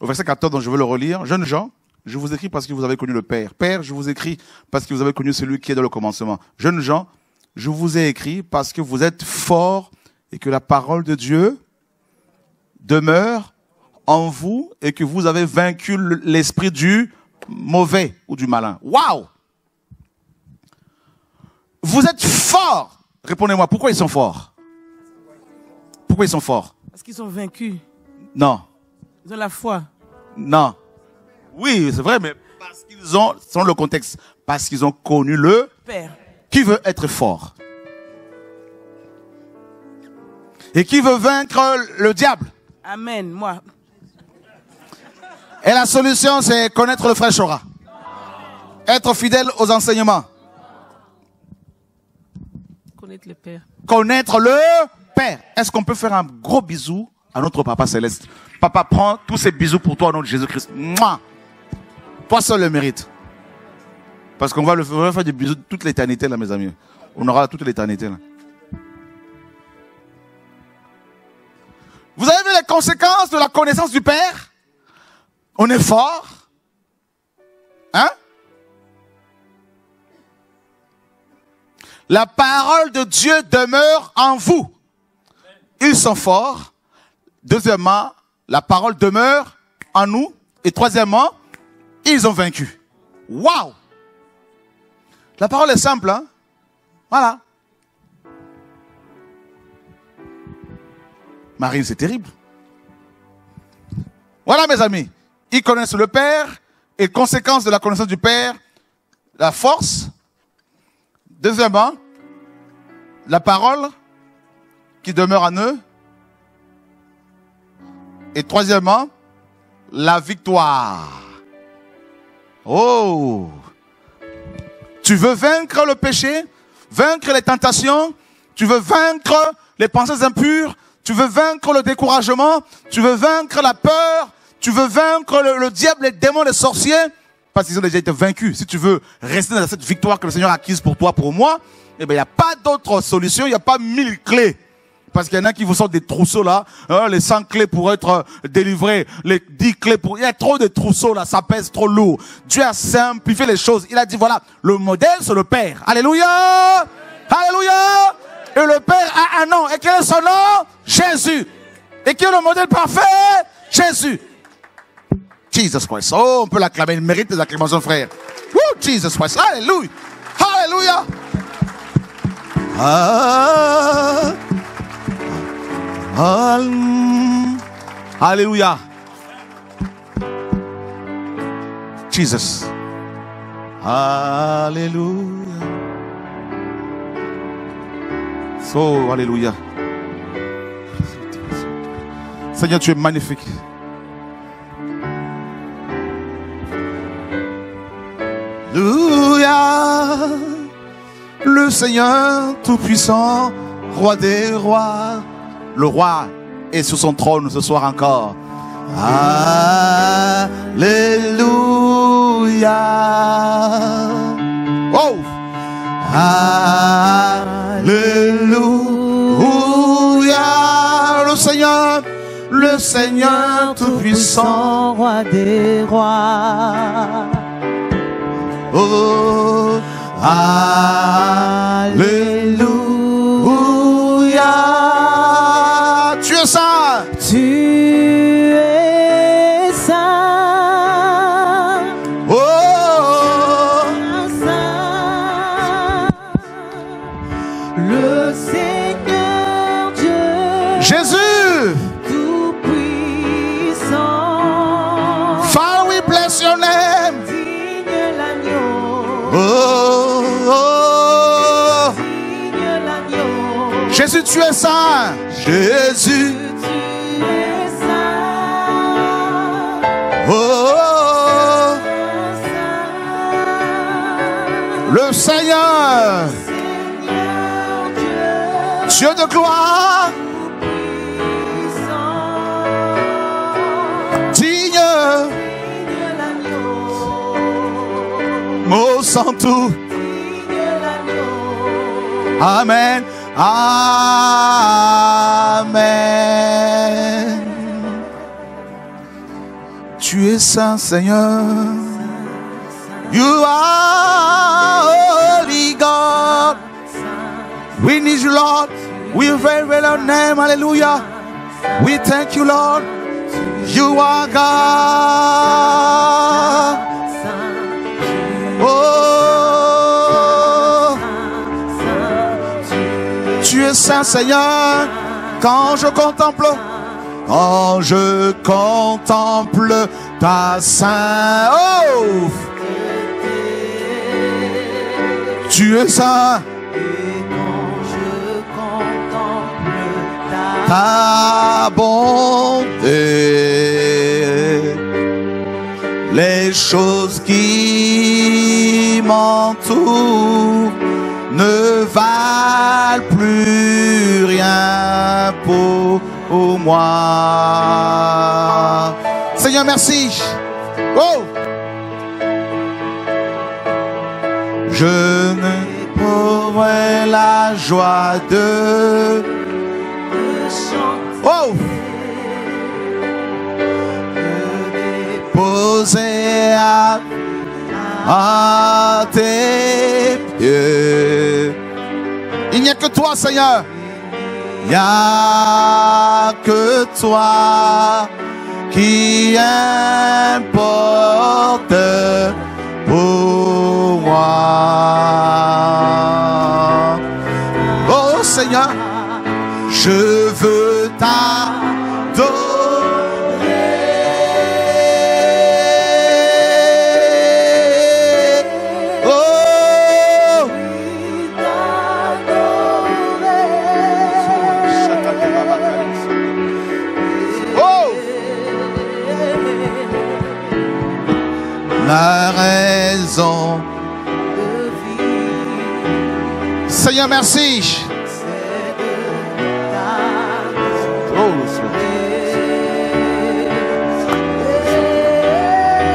au verset 14, dont je veux le relire, jeunes gens, je vous écris parce que vous avez connu le Père. Père, je vous écris parce que vous avez connu celui qui est dans le commencement. Jeunes gens, je vous ai écrit parce que vous êtes forts et que la parole de Dieu demeure en vous et que vous avez vaincu l'esprit du mauvais ou du malin. Waouh Vous êtes forts. Répondez-moi, pourquoi ils sont forts? Pourquoi ils sont forts? Parce qu'ils sont vaincus. Non. Ils ont la foi. Non. Oui, c'est vrai, mais parce qu'ils ont, selon le contexte, parce qu'ils ont connu le Père. Qui veut être fort Et qui veut vaincre le diable Amen, moi. Et la solution, c'est connaître le frère Chora. Être fidèle aux enseignements. Connaître le Père. Connaître le Père. Est-ce qu'on peut faire un gros bisou à notre Papa Céleste? Papa, prends tous ces bisous pour toi au nom de Jésus-Christ. Moi, Toi seul le mérite. Parce qu'on va le on va faire des bisous toute l'éternité, là, mes amis. On aura toute l'éternité, là. Vous avez vu les conséquences de la connaissance du Père? On est fort? Hein? La parole de Dieu demeure en vous. Ils sont forts. Deuxièmement, la parole demeure en nous. Et troisièmement, ils ont vaincu. Waouh La parole est simple, hein? Voilà. Marine, c'est terrible. Voilà, mes amis. Ils connaissent le Père et conséquence de la connaissance du Père, la force. Deuxièmement, la parole qui demeure en eux. Et troisièmement, la victoire. Oh! Tu veux vaincre le péché, vaincre les tentations, tu veux vaincre les pensées impures, tu veux vaincre le découragement, tu veux vaincre la peur, tu veux vaincre le, diable, les démons, les sorciers, parce qu'ils ont déjà été vaincus. Si tu veux rester dans cette victoire que le Seigneur a acquise pour toi, pour moi, eh bien, il n'y a pas d'autre solution, il n'y a pas mille clés. Parce qu'il y en a qui vous sortent des trousseaux là, hein, les 100 clés pour être délivrés, les 10 clés pour... Il y a trop de trousseaux là, ça pèse trop lourd. Dieu a simplifié les choses. Il a dit voilà, le modèle c'est le Père. Alléluia Alléluia Et le Père a un nom. Et quel est son nom? Jésus. Et qui est le modèle parfait? Jésus. Jesus Christ. Oh, on peut l'acclamer. Il mérite les acclamations, frère. Woo, Jesus Christ. Alléluia. Alléluia. Ah, Alléluia. Jesus. Alléluia. So, Alléluia. Seigneur, tu es magnifique. Alléluia. Le Seigneur Tout-Puissant, Roi des rois. Le roi est sur son trône ce soir encore. Alléluia. Oh! Alléluia. Le Seigneur, le Seigneur Tout-Puissant. roi des rois. Oh, Alléluia. Es saint. Jésus. Tu es saint, Oh, oh. saint. le Seigneur. Seigneur Dieu de gloire. Digne. Mot sans tout. Amen. Amen. Tu es saint, Seigneur. You are holy God. We need you, Lord. We reverence your name. Hallelujah. We thank you, Lord. You are God. Oh. Tu es saint Seigneur quand je contemple quand je contemple ta saint oh tu es saint. Je contemple ta bonté. Les choses qui m'entourent ne valent plus rien pour, moi. Seigneur, merci. Oh! Je ne pourrais la joie de Oh! Poser à, à tes pieds. N'y a que toi, Seigneur. Il n'y a que toi qui importe pour moi. Oh Seigneur, je veux t'adorer. La raison. Seigneur, merci.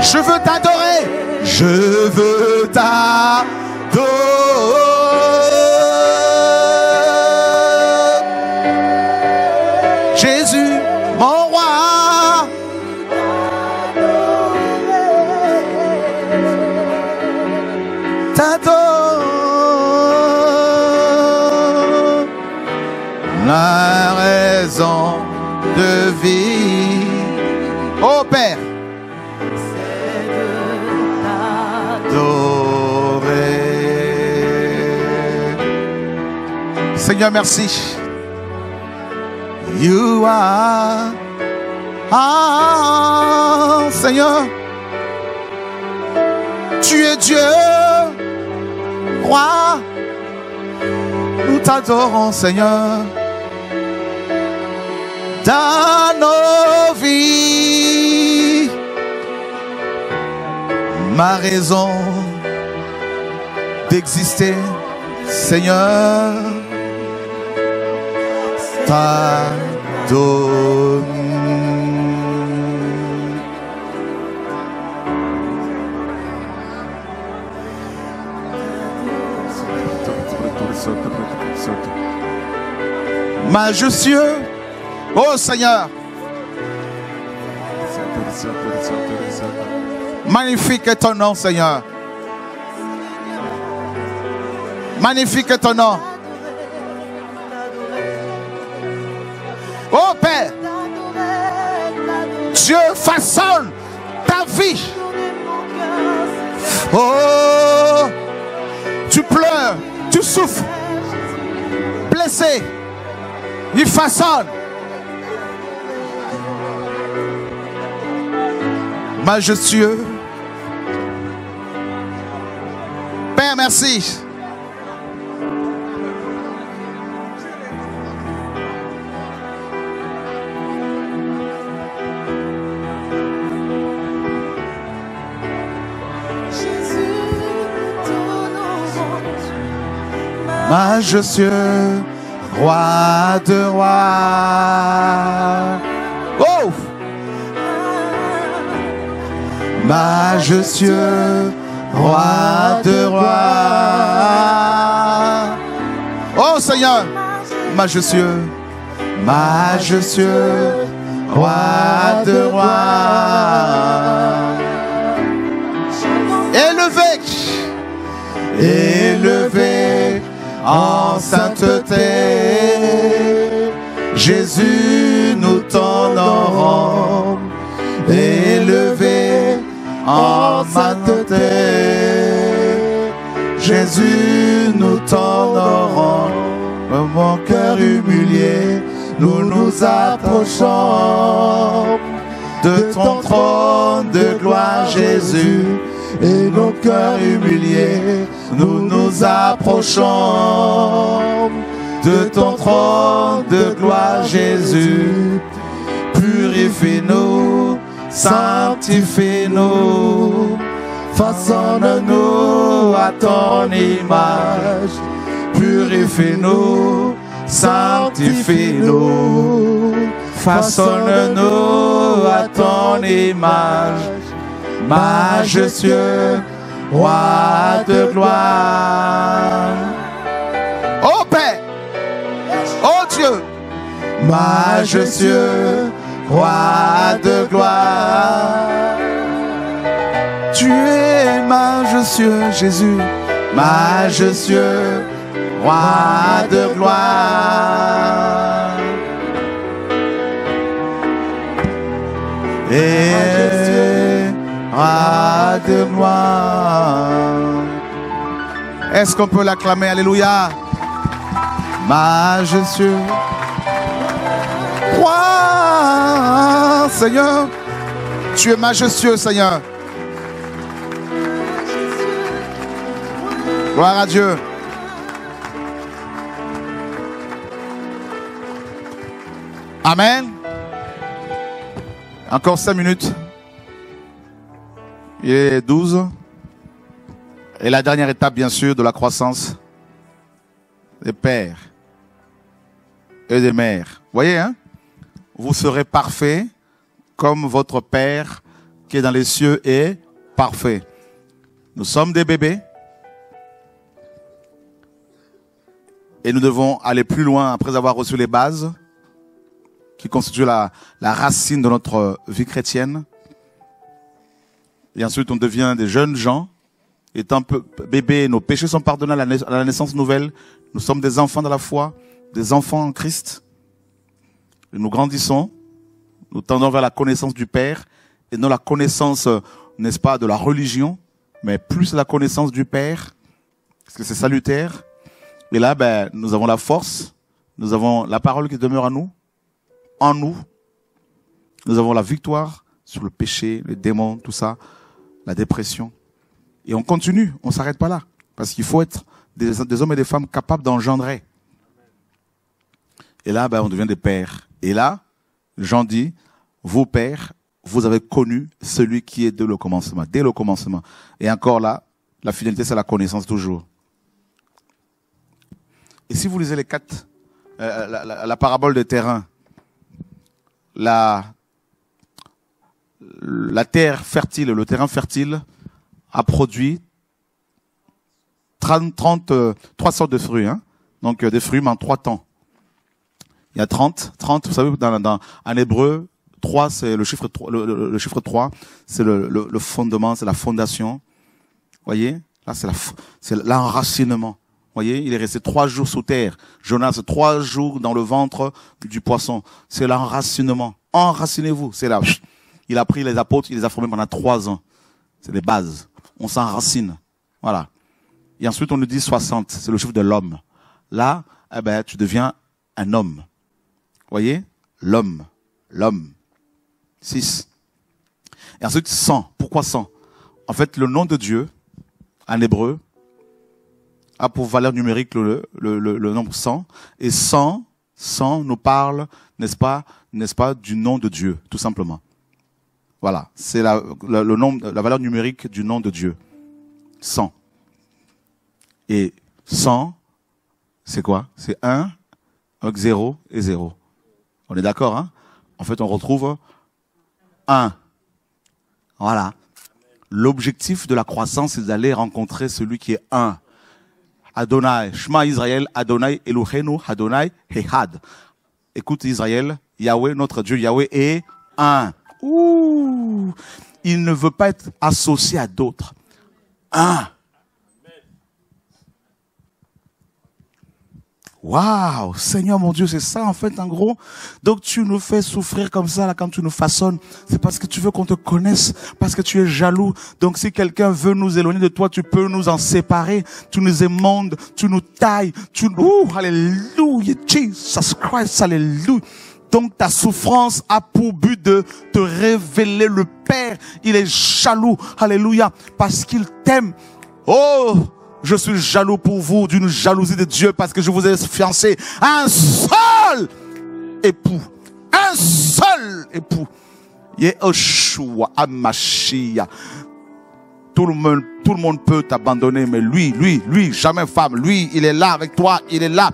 Je veux t'adorer. Je veux t'adorer. Seigneur, merci. You are, ah, Seigneur, tu es Dieu, roi, nous t'adorons, Seigneur. Dans nos vies, ma raison d'exister, Seigneur, t'adonne. Oh Seigneur, magnifique est ton nom, Seigneur. Magnifique est ton nom. Façonne ta vie. Oh, tu pleures, tu souffres, blessé. Il façonne. Majestueux. Père, merci. Majestueux, roi de rois. Oh! Majestueux, roi de rois. Oh Seigneur, majestueux, majestueux, roi de rois. Élevé, élevé en sainteté. Jésus, nous t'honorons, élevé en sainteté. Jésus, nous t'honorons, mon cœur humilié, nous nous approchons de ton trône de gloire, Jésus, et nos cœurs humiliés, nous nous approchons de ton trône de gloire, Jésus. Purifie-nous, sanctifie-nous, façonne-nous à ton image. Purifie-nous, sanctifie-nous, façonne-nous à ton image majestueux, roi de gloire. Ô Père, ô Dieu, majestueux, roi de gloire. Tu es majestueux, Jésus, majestueux, roi de gloire. De gloire. Est-ce qu'on peut l'acclamer? Alléluia. Majestueux. Roi, Seigneur. Tu es majestueux, Seigneur. Gloire à Dieu. Amen. Encore cinq minutes. Il est 12. Et la dernière étape, bien sûr, de la croissance des pères et des mères. Voyez, hein? Vous serez parfaits comme votre Père qui est dans les cieux est parfait. Nous sommes des bébés. Et nous devons aller plus loin après avoir reçu les bases qui constituent la racine de notre vie chrétienne. Et ensuite, on devient des jeunes gens. Étant bébés, nos péchés sont pardonnés à la, nais- à la naissance nouvelle. Nous sommes des enfants de la foi, des enfants en Christ. Nous grandissons. Nous tendons vers la connaissance du Père et non la connaissance, euh, n'est-ce pas, de la religion, mais plus la connaissance du Père, parce que c'est salutaire. Et là, ben, nous avons la force, nous avons la parole qui demeure en nous, en nous. Nous avons la victoire sur le péché, les démons, tout ça, la dépression. Et on continue, on s'arrête pas là. Parce qu'il faut être des, hommes et des femmes capables d'engendrer. Et là, ben, on devient des pères. Et là, Jean dit, vos pères, vous avez connu celui qui est dès le commencement, dès le commencement. Et encore là, la fidélité, c'est la connaissance toujours. Et si vous lisez les quatre, euh, la, parabole des terrains, la, la terre fertile, le terrain fertile a produit 30, 30 euh, trois sortes de fruits, hein. Donc euh, des fruits, mais en trois temps. Il y a 30, 30, vous savez, dans, dans, en hébreu, 3, c'est le chiffre 3, le, chiffre 3, c'est le, fondement, c'est la fondation. Voyez? Là, c'est la, c'est l'enracinement. Voyez? Il est resté trois jours sous terre. Jonas, trois jours dans le ventre du poisson. C'est l'enracinement. Enracinez-vous. C'est là. Il a pris les apôtres, il les a formés pendant trois ans. C'est les bases. On s'enracine. Voilà. Et ensuite, on nous dit 60. C'est le chiffre de l'homme. Là, eh ben, tu deviens un homme. Voyez? L'homme. L'homme. 6. Et ensuite, 100. Pourquoi 100? En fait, le nom de Dieu, en hébreu, a pour valeur numérique le nombre 100. Et 100, 100 nous parle, n'est-ce pas, n'est-ce pas, du nom de Dieu, tout simplement. Voilà. C'est la, la, le nombre, la valeur numérique du nom de Dieu. 100. Et 100, c'est quoi? C'est 1, avec 0 et 0. On est d'accord, hein? En fait, on retrouve 1. Voilà. L'objectif de la croissance, c'est d'aller rencontrer celui qui est un. Adonai, Shema Israël, Adonai Elohenu, Adonai Ehad. Écoute Israël, Yahweh, notre Dieu, Yahweh est un. Ouh. Il ne veut pas être associé à d'autres. Un. Waouh, Seigneur mon Dieu, c'est ça en fait en gros. Donc tu nous fais souffrir comme ça là quand tu nous façonnes, c'est parce que tu veux qu'on te connaisse, parce que tu es jaloux. Donc si quelqu'un veut nous éloigner de toi, tu peux nous en séparer. Tu nous émondes, tu nous tailles, tu nous alléluia, Jesus Christ, alléluia. Donc ta souffrance a pour but de te révéler le Père. Il est jaloux, alléluia, parce qu'il t'aime. Oh, je suis jaloux pour vous d'une jalousie de Dieu parce que je vous ai fiancé un seul époux. Un seul époux. Yehoshua Amashia. Tout le monde, tout le monde peut t'abandonner, mais lui, lui, lui, jamais femme. Lui, il est là avec toi, il est là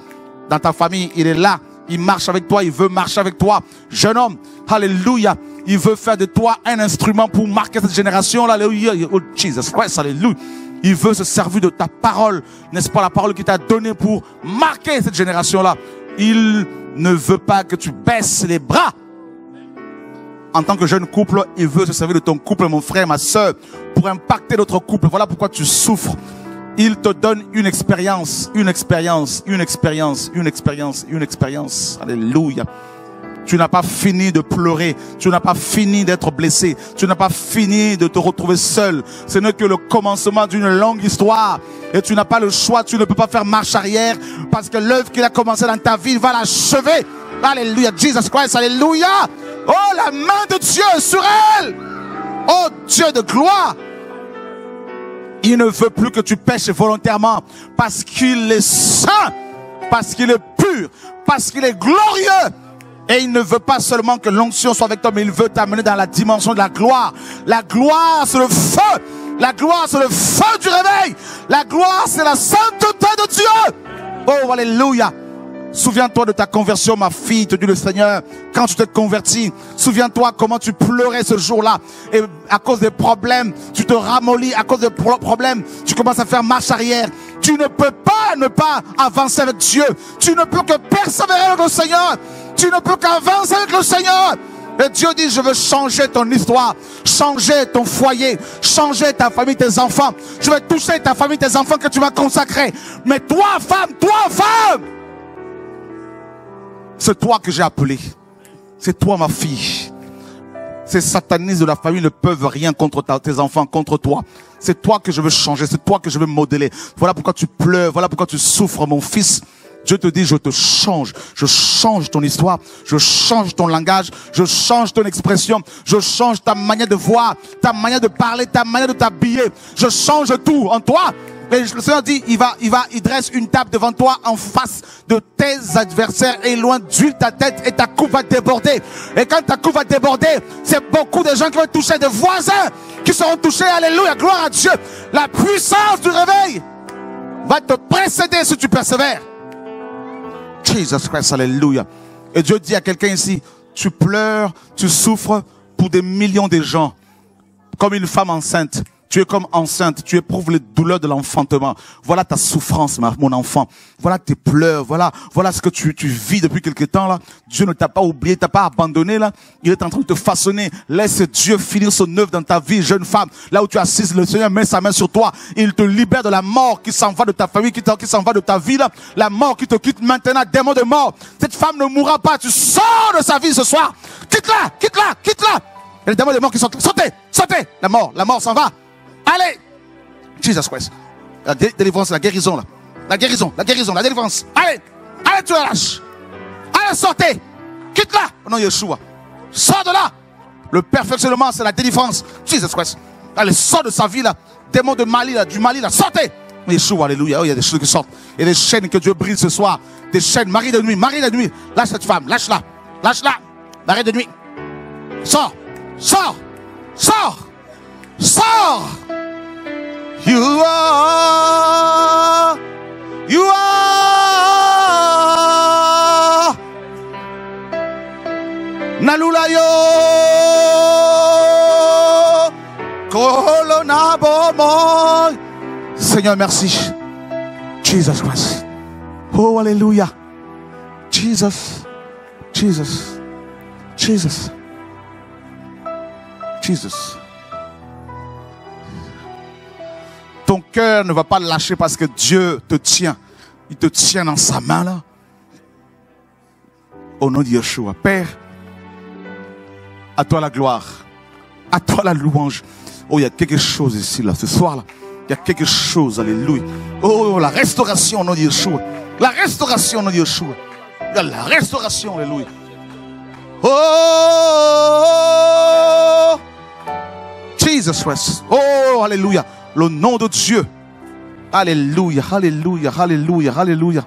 dans ta famille, il est là. Il marche avec toi, il veut marcher avec toi. Jeune homme, alléluia. Il veut faire de toi un instrument pour marquer cette génération. Alléluia. Oh, Jesus Christ, alléluia. Il veut se servir de ta parole, n'est-ce pas, la parole qu'il t'a donnée pour marquer cette génération-là. Il ne veut pas que tu baisses les bras. En tant que jeune couple, il veut se servir de ton couple, mon frère, ma soeur, pour impacter notre couple. Voilà pourquoi tu souffres. Il te donne une expérience, une expérience, une expérience, une expérience, une expérience. Alléluia. Tu n'as pas fini de pleurer. Tu n'as pas fini d'être blessé. Tu n'as pas fini de te retrouver seul. Ce n'est que le commencement d'une longue histoire. Et tu n'as pas le choix. Tu ne peux pas faire marche arrière parce que l'œuvre qu'il a commencé dans ta vie va l'achever. Alléluia. Jesus Christ. Alléluia. Oh, la main de Dieu sur elle. Oh, Dieu de gloire. Il ne veut plus que tu pêches volontairement parce qu'il est saint, parce qu'il est pur, parce qu'il est glorieux. Et il ne veut pas seulement que l'onction soit avec toi, mais il veut t'amener dans la dimension de la gloire. La gloire, c'est le feu. La gloire, c'est le feu du réveil. La gloire, c'est la sainteté de Dieu. Oh, alléluia. Souviens-toi de ta conversion, ma fille, te dit le Seigneur. Quand tu t'es converti, souviens-toi comment tu pleurais ce jour-là. Et à cause des problèmes, tu te ramollis. À cause des pro- problèmes, tu commences à faire marche arrière. Tu ne peux pas ne pas avancer avec Dieu. Tu ne peux que persévérer avec le Seigneur. Tu ne peux qu'avancer avec le Seigneur. Et Dieu dit, je veux changer ton histoire, changer ton foyer, changer ta famille, tes enfants. Je vais toucher ta famille, tes enfants que tu m'as consacrés. Mais toi, femme, toi, femme, c'est toi que j'ai appelé. C'est toi, ma fille. Ces satanistes de la famille ne peuvent rien contre tes enfants, contre toi. C'est toi que je veux changer, c'est toi que je veux modeler. Voilà pourquoi tu pleures, voilà pourquoi tu souffres, mon fils. Dieu te dit, je te change, je change ton histoire, je change ton langage, je change ton expression, je change ta manière de voir, ta manière de parler, ta manière de t'habiller. Je change tout en toi. Le Seigneur dit, il va, il va, il dresse une table devant toi en face de tes adversaires et loin d'huile ta tête et ta coupe va déborder. Et quand ta coupe va déborder, c'est beaucoup de gens qui vont toucher, des voisins qui seront touchés. Alléluia, gloire à Dieu. La puissance du réveil va te précéder si tu persévères. Jesus Christ, alléluia. Et Dieu dit à quelqu'un ici, tu pleures, tu souffres pour des millions de gens, comme une femme enceinte. Tu es comme enceinte, tu éprouves les douleurs de l'enfantement. Voilà ta souffrance, mon enfant. Voilà tes pleurs. Voilà, voilà ce que tu, tu vis depuis quelque temps là. Dieu ne t'a pas oublié, t'a pas abandonné là. Il est en train de te façonner. Laisse Dieu finir son œuvre dans ta vie, jeune femme. Là où tu es assise, le Seigneur met sa main sur toi. Il te libère de la mort qui s'en va de ta famille, qui, s'en va de ta vie là. La mort qui te quitte maintenant, démon de mort. Cette femme ne mourra pas. Tu sors de sa vie ce soir. Quitte-la, quitte-la, quitte-la. Et les démons de mort qui sont, sautez, sautez. La mort, la mort s'en va. Allez. Jesus Christ. La dé- délivrance, la guérison là. La guérison, la guérison, la délivrance. Allez. Allez, tu la lâches. Allez, sortez. Quitte-la. Au nom de Yeshua. Sors de là. Le perfectionnement, c'est la délivrance. Jesus Christ. Allez, sors de sa vie là. Démon de Mali là, du Mali là. Sortez. Yeshua, alléluia. Oh, il y a des choses qui sortent. Il y a des chaînes que Dieu brise ce soir. Des chaînes. Marie de nuit, Marie de nuit. Lâche cette femme. Lâche-la. Lâche-la. Marie de nuit. Sors. Sors. Sors. Sors. You are. You are. Nalulayo. Kolonabomo. Seigneur, merci. Jesus Christ. Oh, hallelujah. Jesus. Jesus. Jesus. Jesus. Cœur ne va pas lâcher parce que Dieu te tient. Il te tient dans sa main là. Au nom de Yeshua. Père, à toi la gloire. À toi la louange. Oh, il y a quelque chose ici, là, ce soir, là. Il y a quelque chose, alléluia. Oh, la restauration au nom de Yeshua. La restauration au nom de Yeshua. La restauration, alléluia. Oh, Jesus Christ. Oh, alléluia. Le nom de Dieu. Alléluia, alléluia, alléluia, alléluia.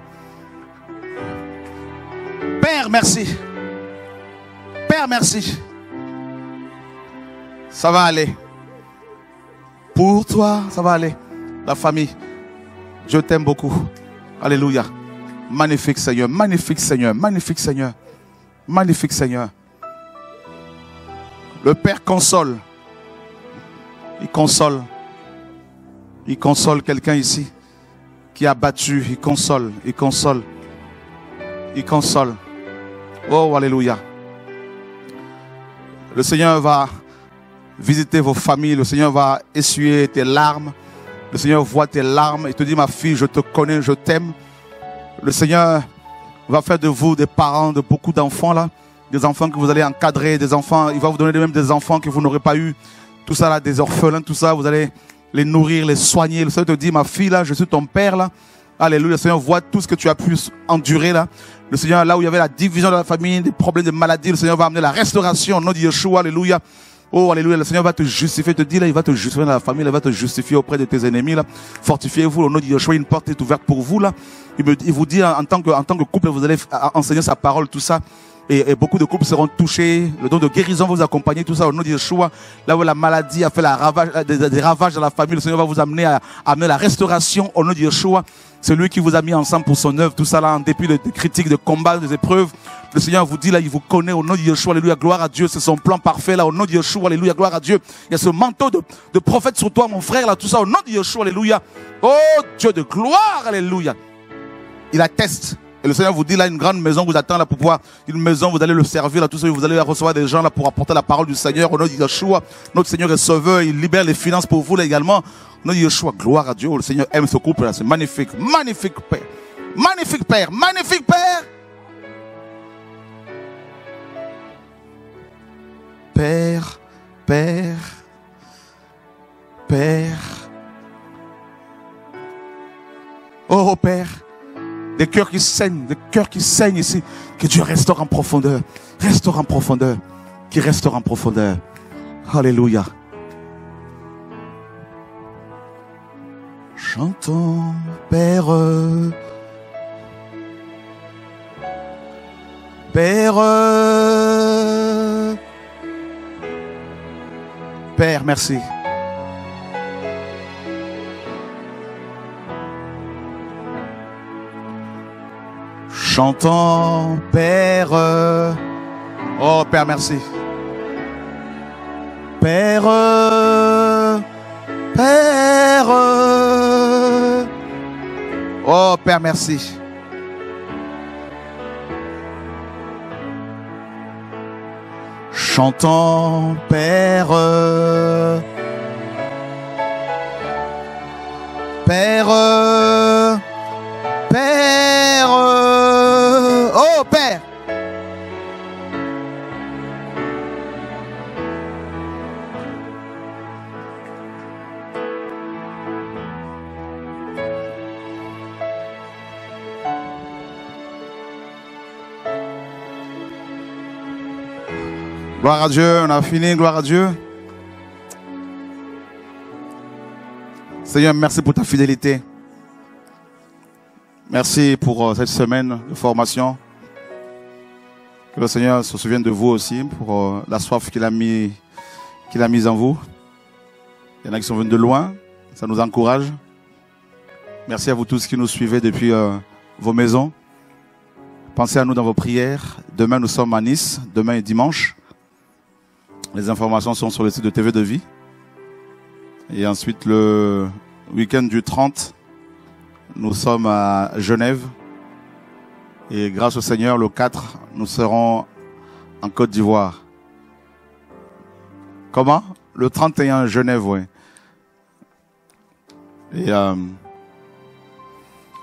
Père, merci. Père, merci. Ça va aller. Pour toi, ça va aller. La famille, je t'aime beaucoup. Alléluia. Magnifique Seigneur, magnifique Seigneur, magnifique Seigneur, magnifique Seigneur. Le Père console. Il console. Il console quelqu'un ici qui a battu. Il console, il console. Il console. Oh, alléluia. Le Seigneur va visiter vos familles. Le Seigneur va essuyer tes larmes. Le Seigneur voit tes larmes et te dit, ma fille, je te connais, je t'aime. Le Seigneur va faire de vous des parents de beaucoup d'enfants là. Des enfants que vous allez encadrer, des enfants, il va vous donner même des enfants que vous n'aurez pas eu. Tout ça là, des orphelins, tout ça, vous allez les nourrir, les soigner. Le Seigneur te dit, ma fille là, je suis ton père là. Alléluia. Le Seigneur voit tout ce que tu as pu endurer là. Le Seigneur, là où il y avait la division de la famille, des problèmes de maladie, le Seigneur va amener la restauration au nom de Yeshua. Alléluia. Oh, alléluia. Le Seigneur va te justifier, te dit là, il va te justifier dans la famille, il va te justifier auprès de tes ennemis là. Fortifiez-vous au nom de Yeshua. Une porte est ouverte pour vous là. Il, vous dit en tant que couple, vous allez enseigner sa parole, tout ça. Et, beaucoup de couples seront touchés. Le don de guérison va vous accompagner, tout ça au nom de Yeshua. Là où la maladie a fait la ravage, des, des, ravages dans la famille, le Seigneur va vous amener à, amener la restauration au nom de Yeshua. C'est lui qui vous a mis ensemble pour son œuvre, tout ça là, en dépit de, critiques, de combats, des épreuves. Le Seigneur vous dit là, il vous connaît au nom de Yeshua, alléluia, gloire à Dieu. C'est son plan parfait là, au nom de Yeshua, alléluia, gloire à Dieu. Il y a ce manteau de, de prophète sur toi, mon frère là, tout ça au nom de Yeshua, alléluia. Oh Dieu de gloire, alléluia. Il atteste. Et le Seigneur vous dit là, une grande maison vous attend là pour pouvoir, une maison, vous allez le servir là, tout ça, vous allez recevoir des gens là pour apporter la parole du Seigneur au nom de Yeshua. Notre Seigneur est sauveur, il libère les finances pour vous là également. Au nom de Yeshua, gloire à Dieu. Le Seigneur aime ce couple là, c'est magnifique, magnifique Père. Magnifique Père, magnifique Père. Père, Père, Père. Oh Père, des cœurs qui saignent, des cœurs qui saignent ici, que Dieu restaure en profondeur, restaure en profondeur, qui restaure en profondeur. Alléluia. Chantons, Père. Père. Père, merci. Chantons, Père. Oh, Père, merci. Père. Père. Oh, Père, merci. Chantons, Père. Père. Père. Père. Gloire à Dieu, on a fini, gloire à Dieu. Seigneur, merci pour ta fidélité. Merci pour euh, cette semaine de formation. Que le Seigneur se souvienne de vous aussi pour euh, la soif qu'il a mis, qu'il a mise en vous. Il y en a qui sont venus de loin, ça nous encourage. Merci à vous tous qui nous suivez depuis euh, vos maisons. Pensez à nous dans vos prières. Demain, nous sommes à Nice. Demain est dimanche. Les informations sont sur le site de TV de Vie. Et ensuite, le week-end du 30, nous sommes à Genève. Et grâce au Seigneur, le 4, nous serons en Côte d'Ivoire. Comment? Le 31, Genève, oui. Et, euh,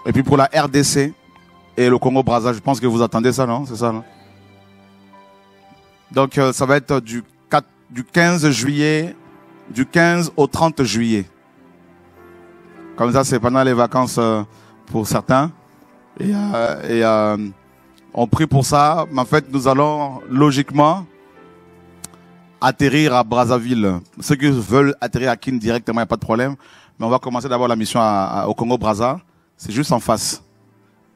et puis pour la RDC et le Congo-Brazza, je pense que vous attendez ça, non? C'est ça, non? Donc, euh, ça va être du 4, du 15 juillet, du 15 au 30 juillet. Comme ça, c'est pendant les vacances euh, pour certains. Et, euh, et euh, on prie pour ça. Mais en fait, nous allons logiquement atterrir à Brazzaville. Ceux qui veulent atterrir à Kin directement, il n'y a pas de problème. Mais on va commencer d'abord la mission à- à- au Congo-Brazza. C'est juste en face.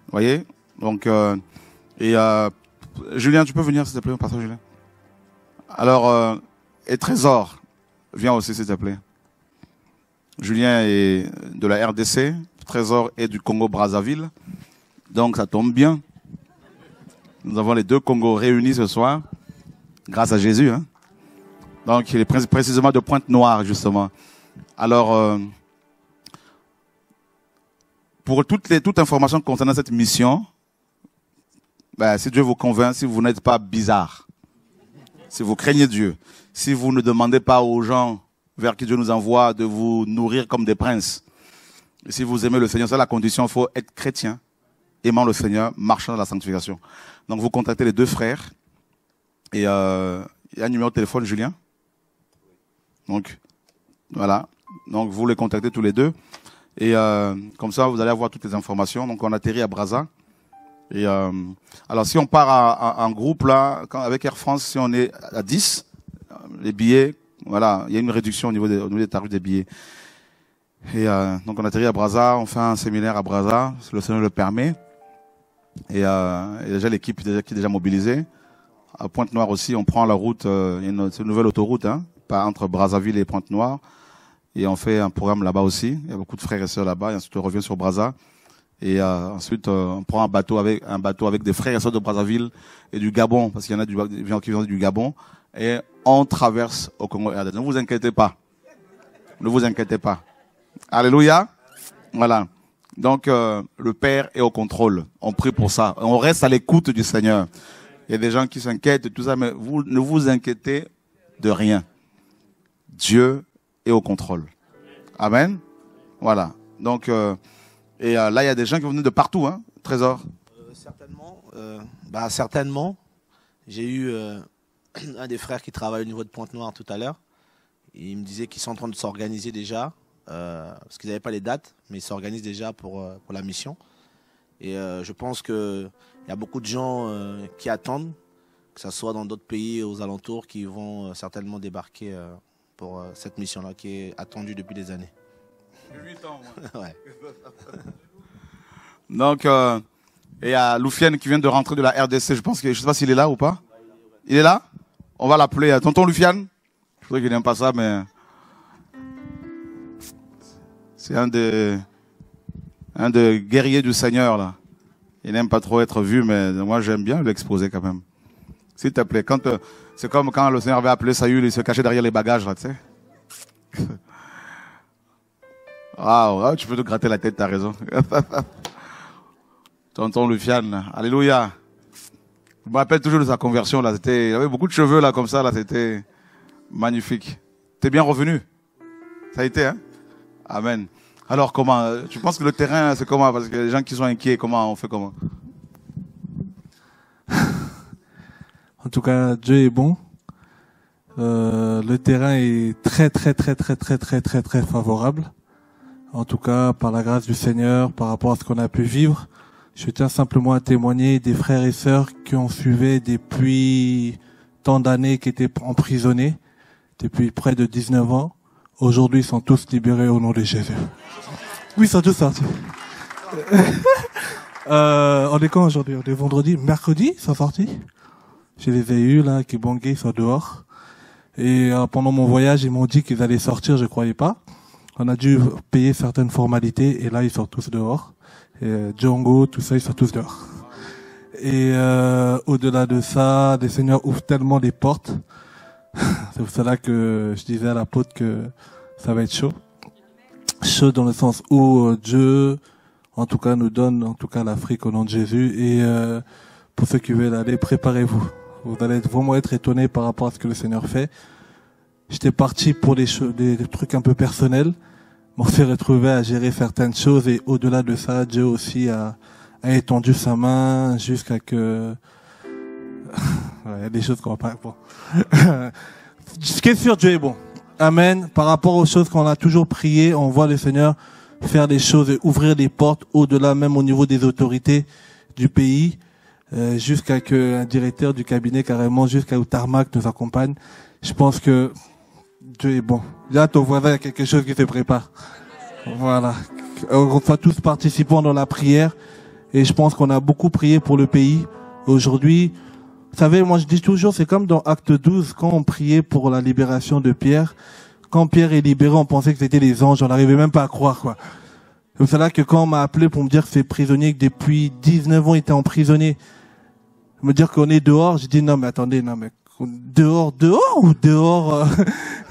Vous voyez? Donc, euh, et euh, Julien, tu peux venir, s'il te plaît, pasteur Julien? Alors, euh, et Trésor, viens aussi, s'il te plaît. Julien est de la RDC, Trésor est du Congo-Brazzaville. Donc, ça tombe bien. Nous avons les deux Congos réunis ce soir, grâce à Jésus. Hein. Donc, il est pré- précisément de Pointe-Noire, justement. Alors, euh, pour toutes les, toute information concernant cette mission, ben, si Dieu vous convainc, si vous n'êtes pas bizarre, si vous craignez Dieu, si vous ne demandez pas aux gens vers qui Dieu nous envoie de vous nourrir comme des princes, si vous aimez le Seigneur, c'est la condition, il faut être chrétien, aimant le Seigneur, marchant dans la sanctification. Donc vous contactez les deux frères, et euh, il y a un numéro de téléphone, Julien? Donc, voilà. Donc vous les contactez tous les deux. Et euh, comme ça, vous allez avoir toutes les informations. Donc on atterrit à Brazza. Et euh, alors si on part en groupe là, avec Air France, si on est à 10, euh, les billets, voilà, il y a une réduction au niveau des, au niveau des tarifs des billets. Et euh, donc on atterrit à Brazza, on fait un séminaire à Brazza, si le Seigneur le permet. Et, euh, déjà l'équipe qui est déjà mobilisée. À Pointe-Noire aussi, on prend la route, euh, une, une nouvelle autoroute, hein, entre Brazzaville et Pointe-Noire. Et on fait un programme là-bas aussi. Il y a beaucoup de frères et sœurs là-bas. Et ensuite, on revient sur Brazza. Et euh, ensuite, euh, on prend un bateau avec un bateau avec des frères et sœurs de Brazzaville et du Gabon, parce qu'il y en a du, qui viennent du Gabon. Et on traverse au Congo. Ne vous inquiétez pas. Ne vous inquiétez pas. Alléluia. Voilà. Donc, euh, le Père est au contrôle. On prie pour ça. On reste à l'écoute du Seigneur. Il y a des gens qui s'inquiètent tout ça, mais vous ne vous inquiétez de rien. Dieu est au contrôle. Amen. Voilà. Donc, euh, et euh, là, il y a des gens qui venaient de partout, hein, Trésor. Certainement. bah, certainement. J'ai eu un des frères qui travaille au niveau de Pointe-Noire tout à l'heure. Il me disait qu'ils sont en train de s'organiser déjà, euh, parce qu'ils n'avaient pas les dates, mais ils s'organisent déjà pour, euh, pour la mission. Et euh, je pense qu'il y a beaucoup de gens euh, qui attendent, que ce soit dans d'autres pays aux alentours, qui vont certainement débarquer pour cette mission-là, qui est attendue depuis des années. Ouais. Donc, euh, et il y a Loufienne qui vient de rentrer de la RDC. Je pense que, je sais pas s'il est là ou pas. Il est là? On va l'appeler. Tonton Loufiane. Je crois qu'il n'aime pas ça, mais c'est un des, un des guerriers du Seigneur, là. Il n'aime pas trop être vu, mais moi, j'aime bien l'exposer quand même. S'il te plaît, quand, euh, c'est comme quand le Seigneur avait appelé Saül, il se cachait derrière les bagages, là, tu sais. Ah, tu peux te gratter la tête, t'as raison. Tonton Lufiane. Alléluia. Je me toujours de sa conversion, là. C'était, il avait beaucoup de cheveux, là, comme ça, là. C'était magnifique. T'es bien revenu. Ça a été, hein? Amen. Alors, comment, tu penses que le terrain, c'est comment? Parce que les gens qui sont inquiets, comment on fait comment? En tout cas, Dieu est bon. Euh, le terrain est très très très très très très très très favorable. En tout cas, par la grâce du Seigneur, par rapport à ce qu'on a pu vivre, je tiens simplement à témoigner des frères et sœurs qui ont suivi depuis tant d'années, qui étaient emprisonnés depuis près de 19 ans. Aujourd'hui, ils sont tous libérés au nom de Jésus. Oui, ils sont tous sortis. euh, on est quand aujourd'hui? On est vendredi Mercredi, ils sont sortis je les ai eus là, qui bonguaient, ils sont dehors. Et euh, pendant mon voyage, ils m'ont dit qu'ils allaient sortir, je croyais pas. On a dû payer certaines formalités et là, ils sont tous dehors. Et, euh, Django, tout ça, ils sont tous dehors. Et euh, au-delà de ça, les seigneurs ouvrent tellement des portes. C'est pour cela que je disais à l'apôtre que ça va être chaud. Chaud dans le sens où euh, Dieu, en tout cas, nous donne, en tout cas, l'Afrique au nom de Jésus. Et euh, pour ceux qui veulent aller, préparez-vous. Vous allez vraiment être étonnés par rapport à ce que le Seigneur fait. J'étais parti pour des, des trucs un peu personnels. On s'est retrouvé à gérer certaines choses et au-delà de ça, Dieu aussi a, a étendu sa main jusqu'à que... Il y a des choses qu'on va pas... Ce qui est sûr, Dieu est bon. Amen. Par rapport aux choses qu'on a toujours priées, on voit le Seigneur faire des choses et ouvrir des portes au-delà même au niveau des autorités du pays, euh, jusqu'à que un directeur du cabinet carrément, jusqu'à où Tarmac nous accompagne. Je pense que Dieu est bon. Là, ton voisin, il y a quelque chose qui se prépare. Voilà. On soit tous participants dans la prière. Et je pense qu'on a beaucoup prié pour le pays. Aujourd'hui, vous savez, moi je dis toujours, c'est comme dans Acte 12, quand on priait pour la libération de Pierre. Quand Pierre est libéré, on pensait que c'était les anges. On n'arrivait même pas à croire, quoi. C'est cela que quand on m'a appelé pour me dire que ces prisonniers, que depuis 19 ans, étaient emprisonnés, me dire qu'on est dehors, j'ai dit non, mais attendez, non, mais dehors, dehors ou dehors, euh,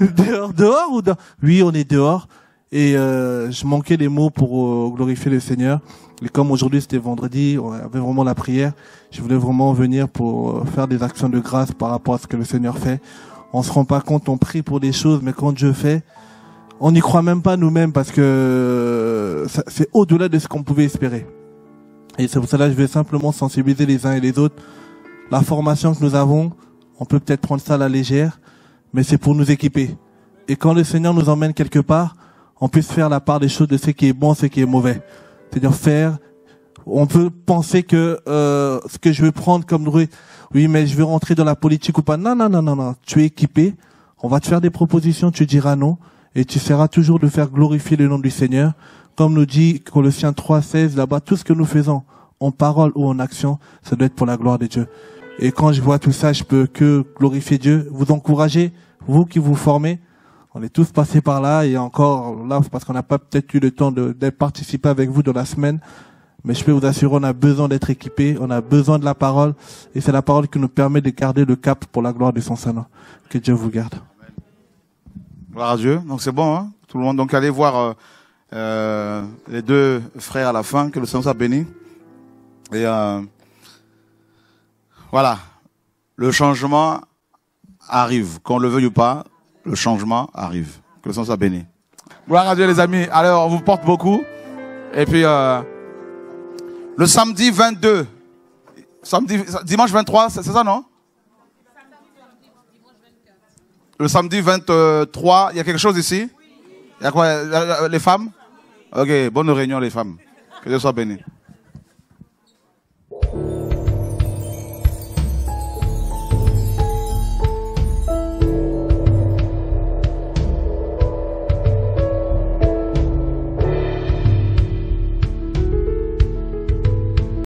dehors, dehors ou dehors Oui, on est dehors. Et euh, je manquais les mots pour euh, glorifier le Seigneur. Et comme aujourd'hui c'était vendredi, on avait vraiment la prière, je voulais vraiment venir pour euh, faire des actions de grâce par rapport à ce que le Seigneur fait. On se rend pas compte, on prie pour des choses, mais quand Dieu fait, on n'y croit même pas nous-mêmes parce que euh, c'est au-delà de ce qu'on pouvait espérer. Et c'est pour cela que je vais simplement sensibiliser les uns et les autres. La formation que nous avons, on peut peut-être prendre ça à la légère, mais c'est pour nous équiper. Et quand le Seigneur nous emmène quelque part, on puisse faire la part des choses de ce qui est bon, ce qui est mauvais. C'est-à-dire faire. On peut penser que euh, ce que je veux prendre comme oui, oui, mais je veux rentrer dans la politique ou pas. Non, non, non, non, non. Tu es équipé. On va te faire des propositions. Tu diras non, et tu seras toujours de faire glorifier le nom du Seigneur, comme nous dit Colossiens 3:16 là-bas. Tout ce que nous faisons, en parole ou en action, ça doit être pour la gloire de Dieu. Et quand je vois tout ça, je peux que glorifier Dieu, vous encourager, vous qui vous formez. On est tous passés par là et encore là, parce qu'on n'a pas peut-être eu le temps de, de participer avec vous dans la semaine. Mais je peux vous assurer, on a besoin d'être équipés, on a besoin de la parole, et c'est la parole qui nous permet de garder le cap pour la gloire de son Saint-Nom. Que Dieu vous garde. Gloire à Dieu. Donc c'est bon, hein Tout le monde. Donc allez voir euh, euh, les deux frères à la fin, que le Seigneur soit béni. Et euh, voilà, le changement arrive. Qu'on le veuille ou pas, le changement arrive. Que le Seigneur soit béni. Gloire à Dieu, les amis. Alors, on vous porte beaucoup. Et puis, euh, le samedi 22, samedi, dimanche 23, c'est ça, non? Le samedi 23, il y a quelque chose ici? Il y a quoi? Les femmes? Ok, bonne réunion les femmes. Que Dieu soit béni.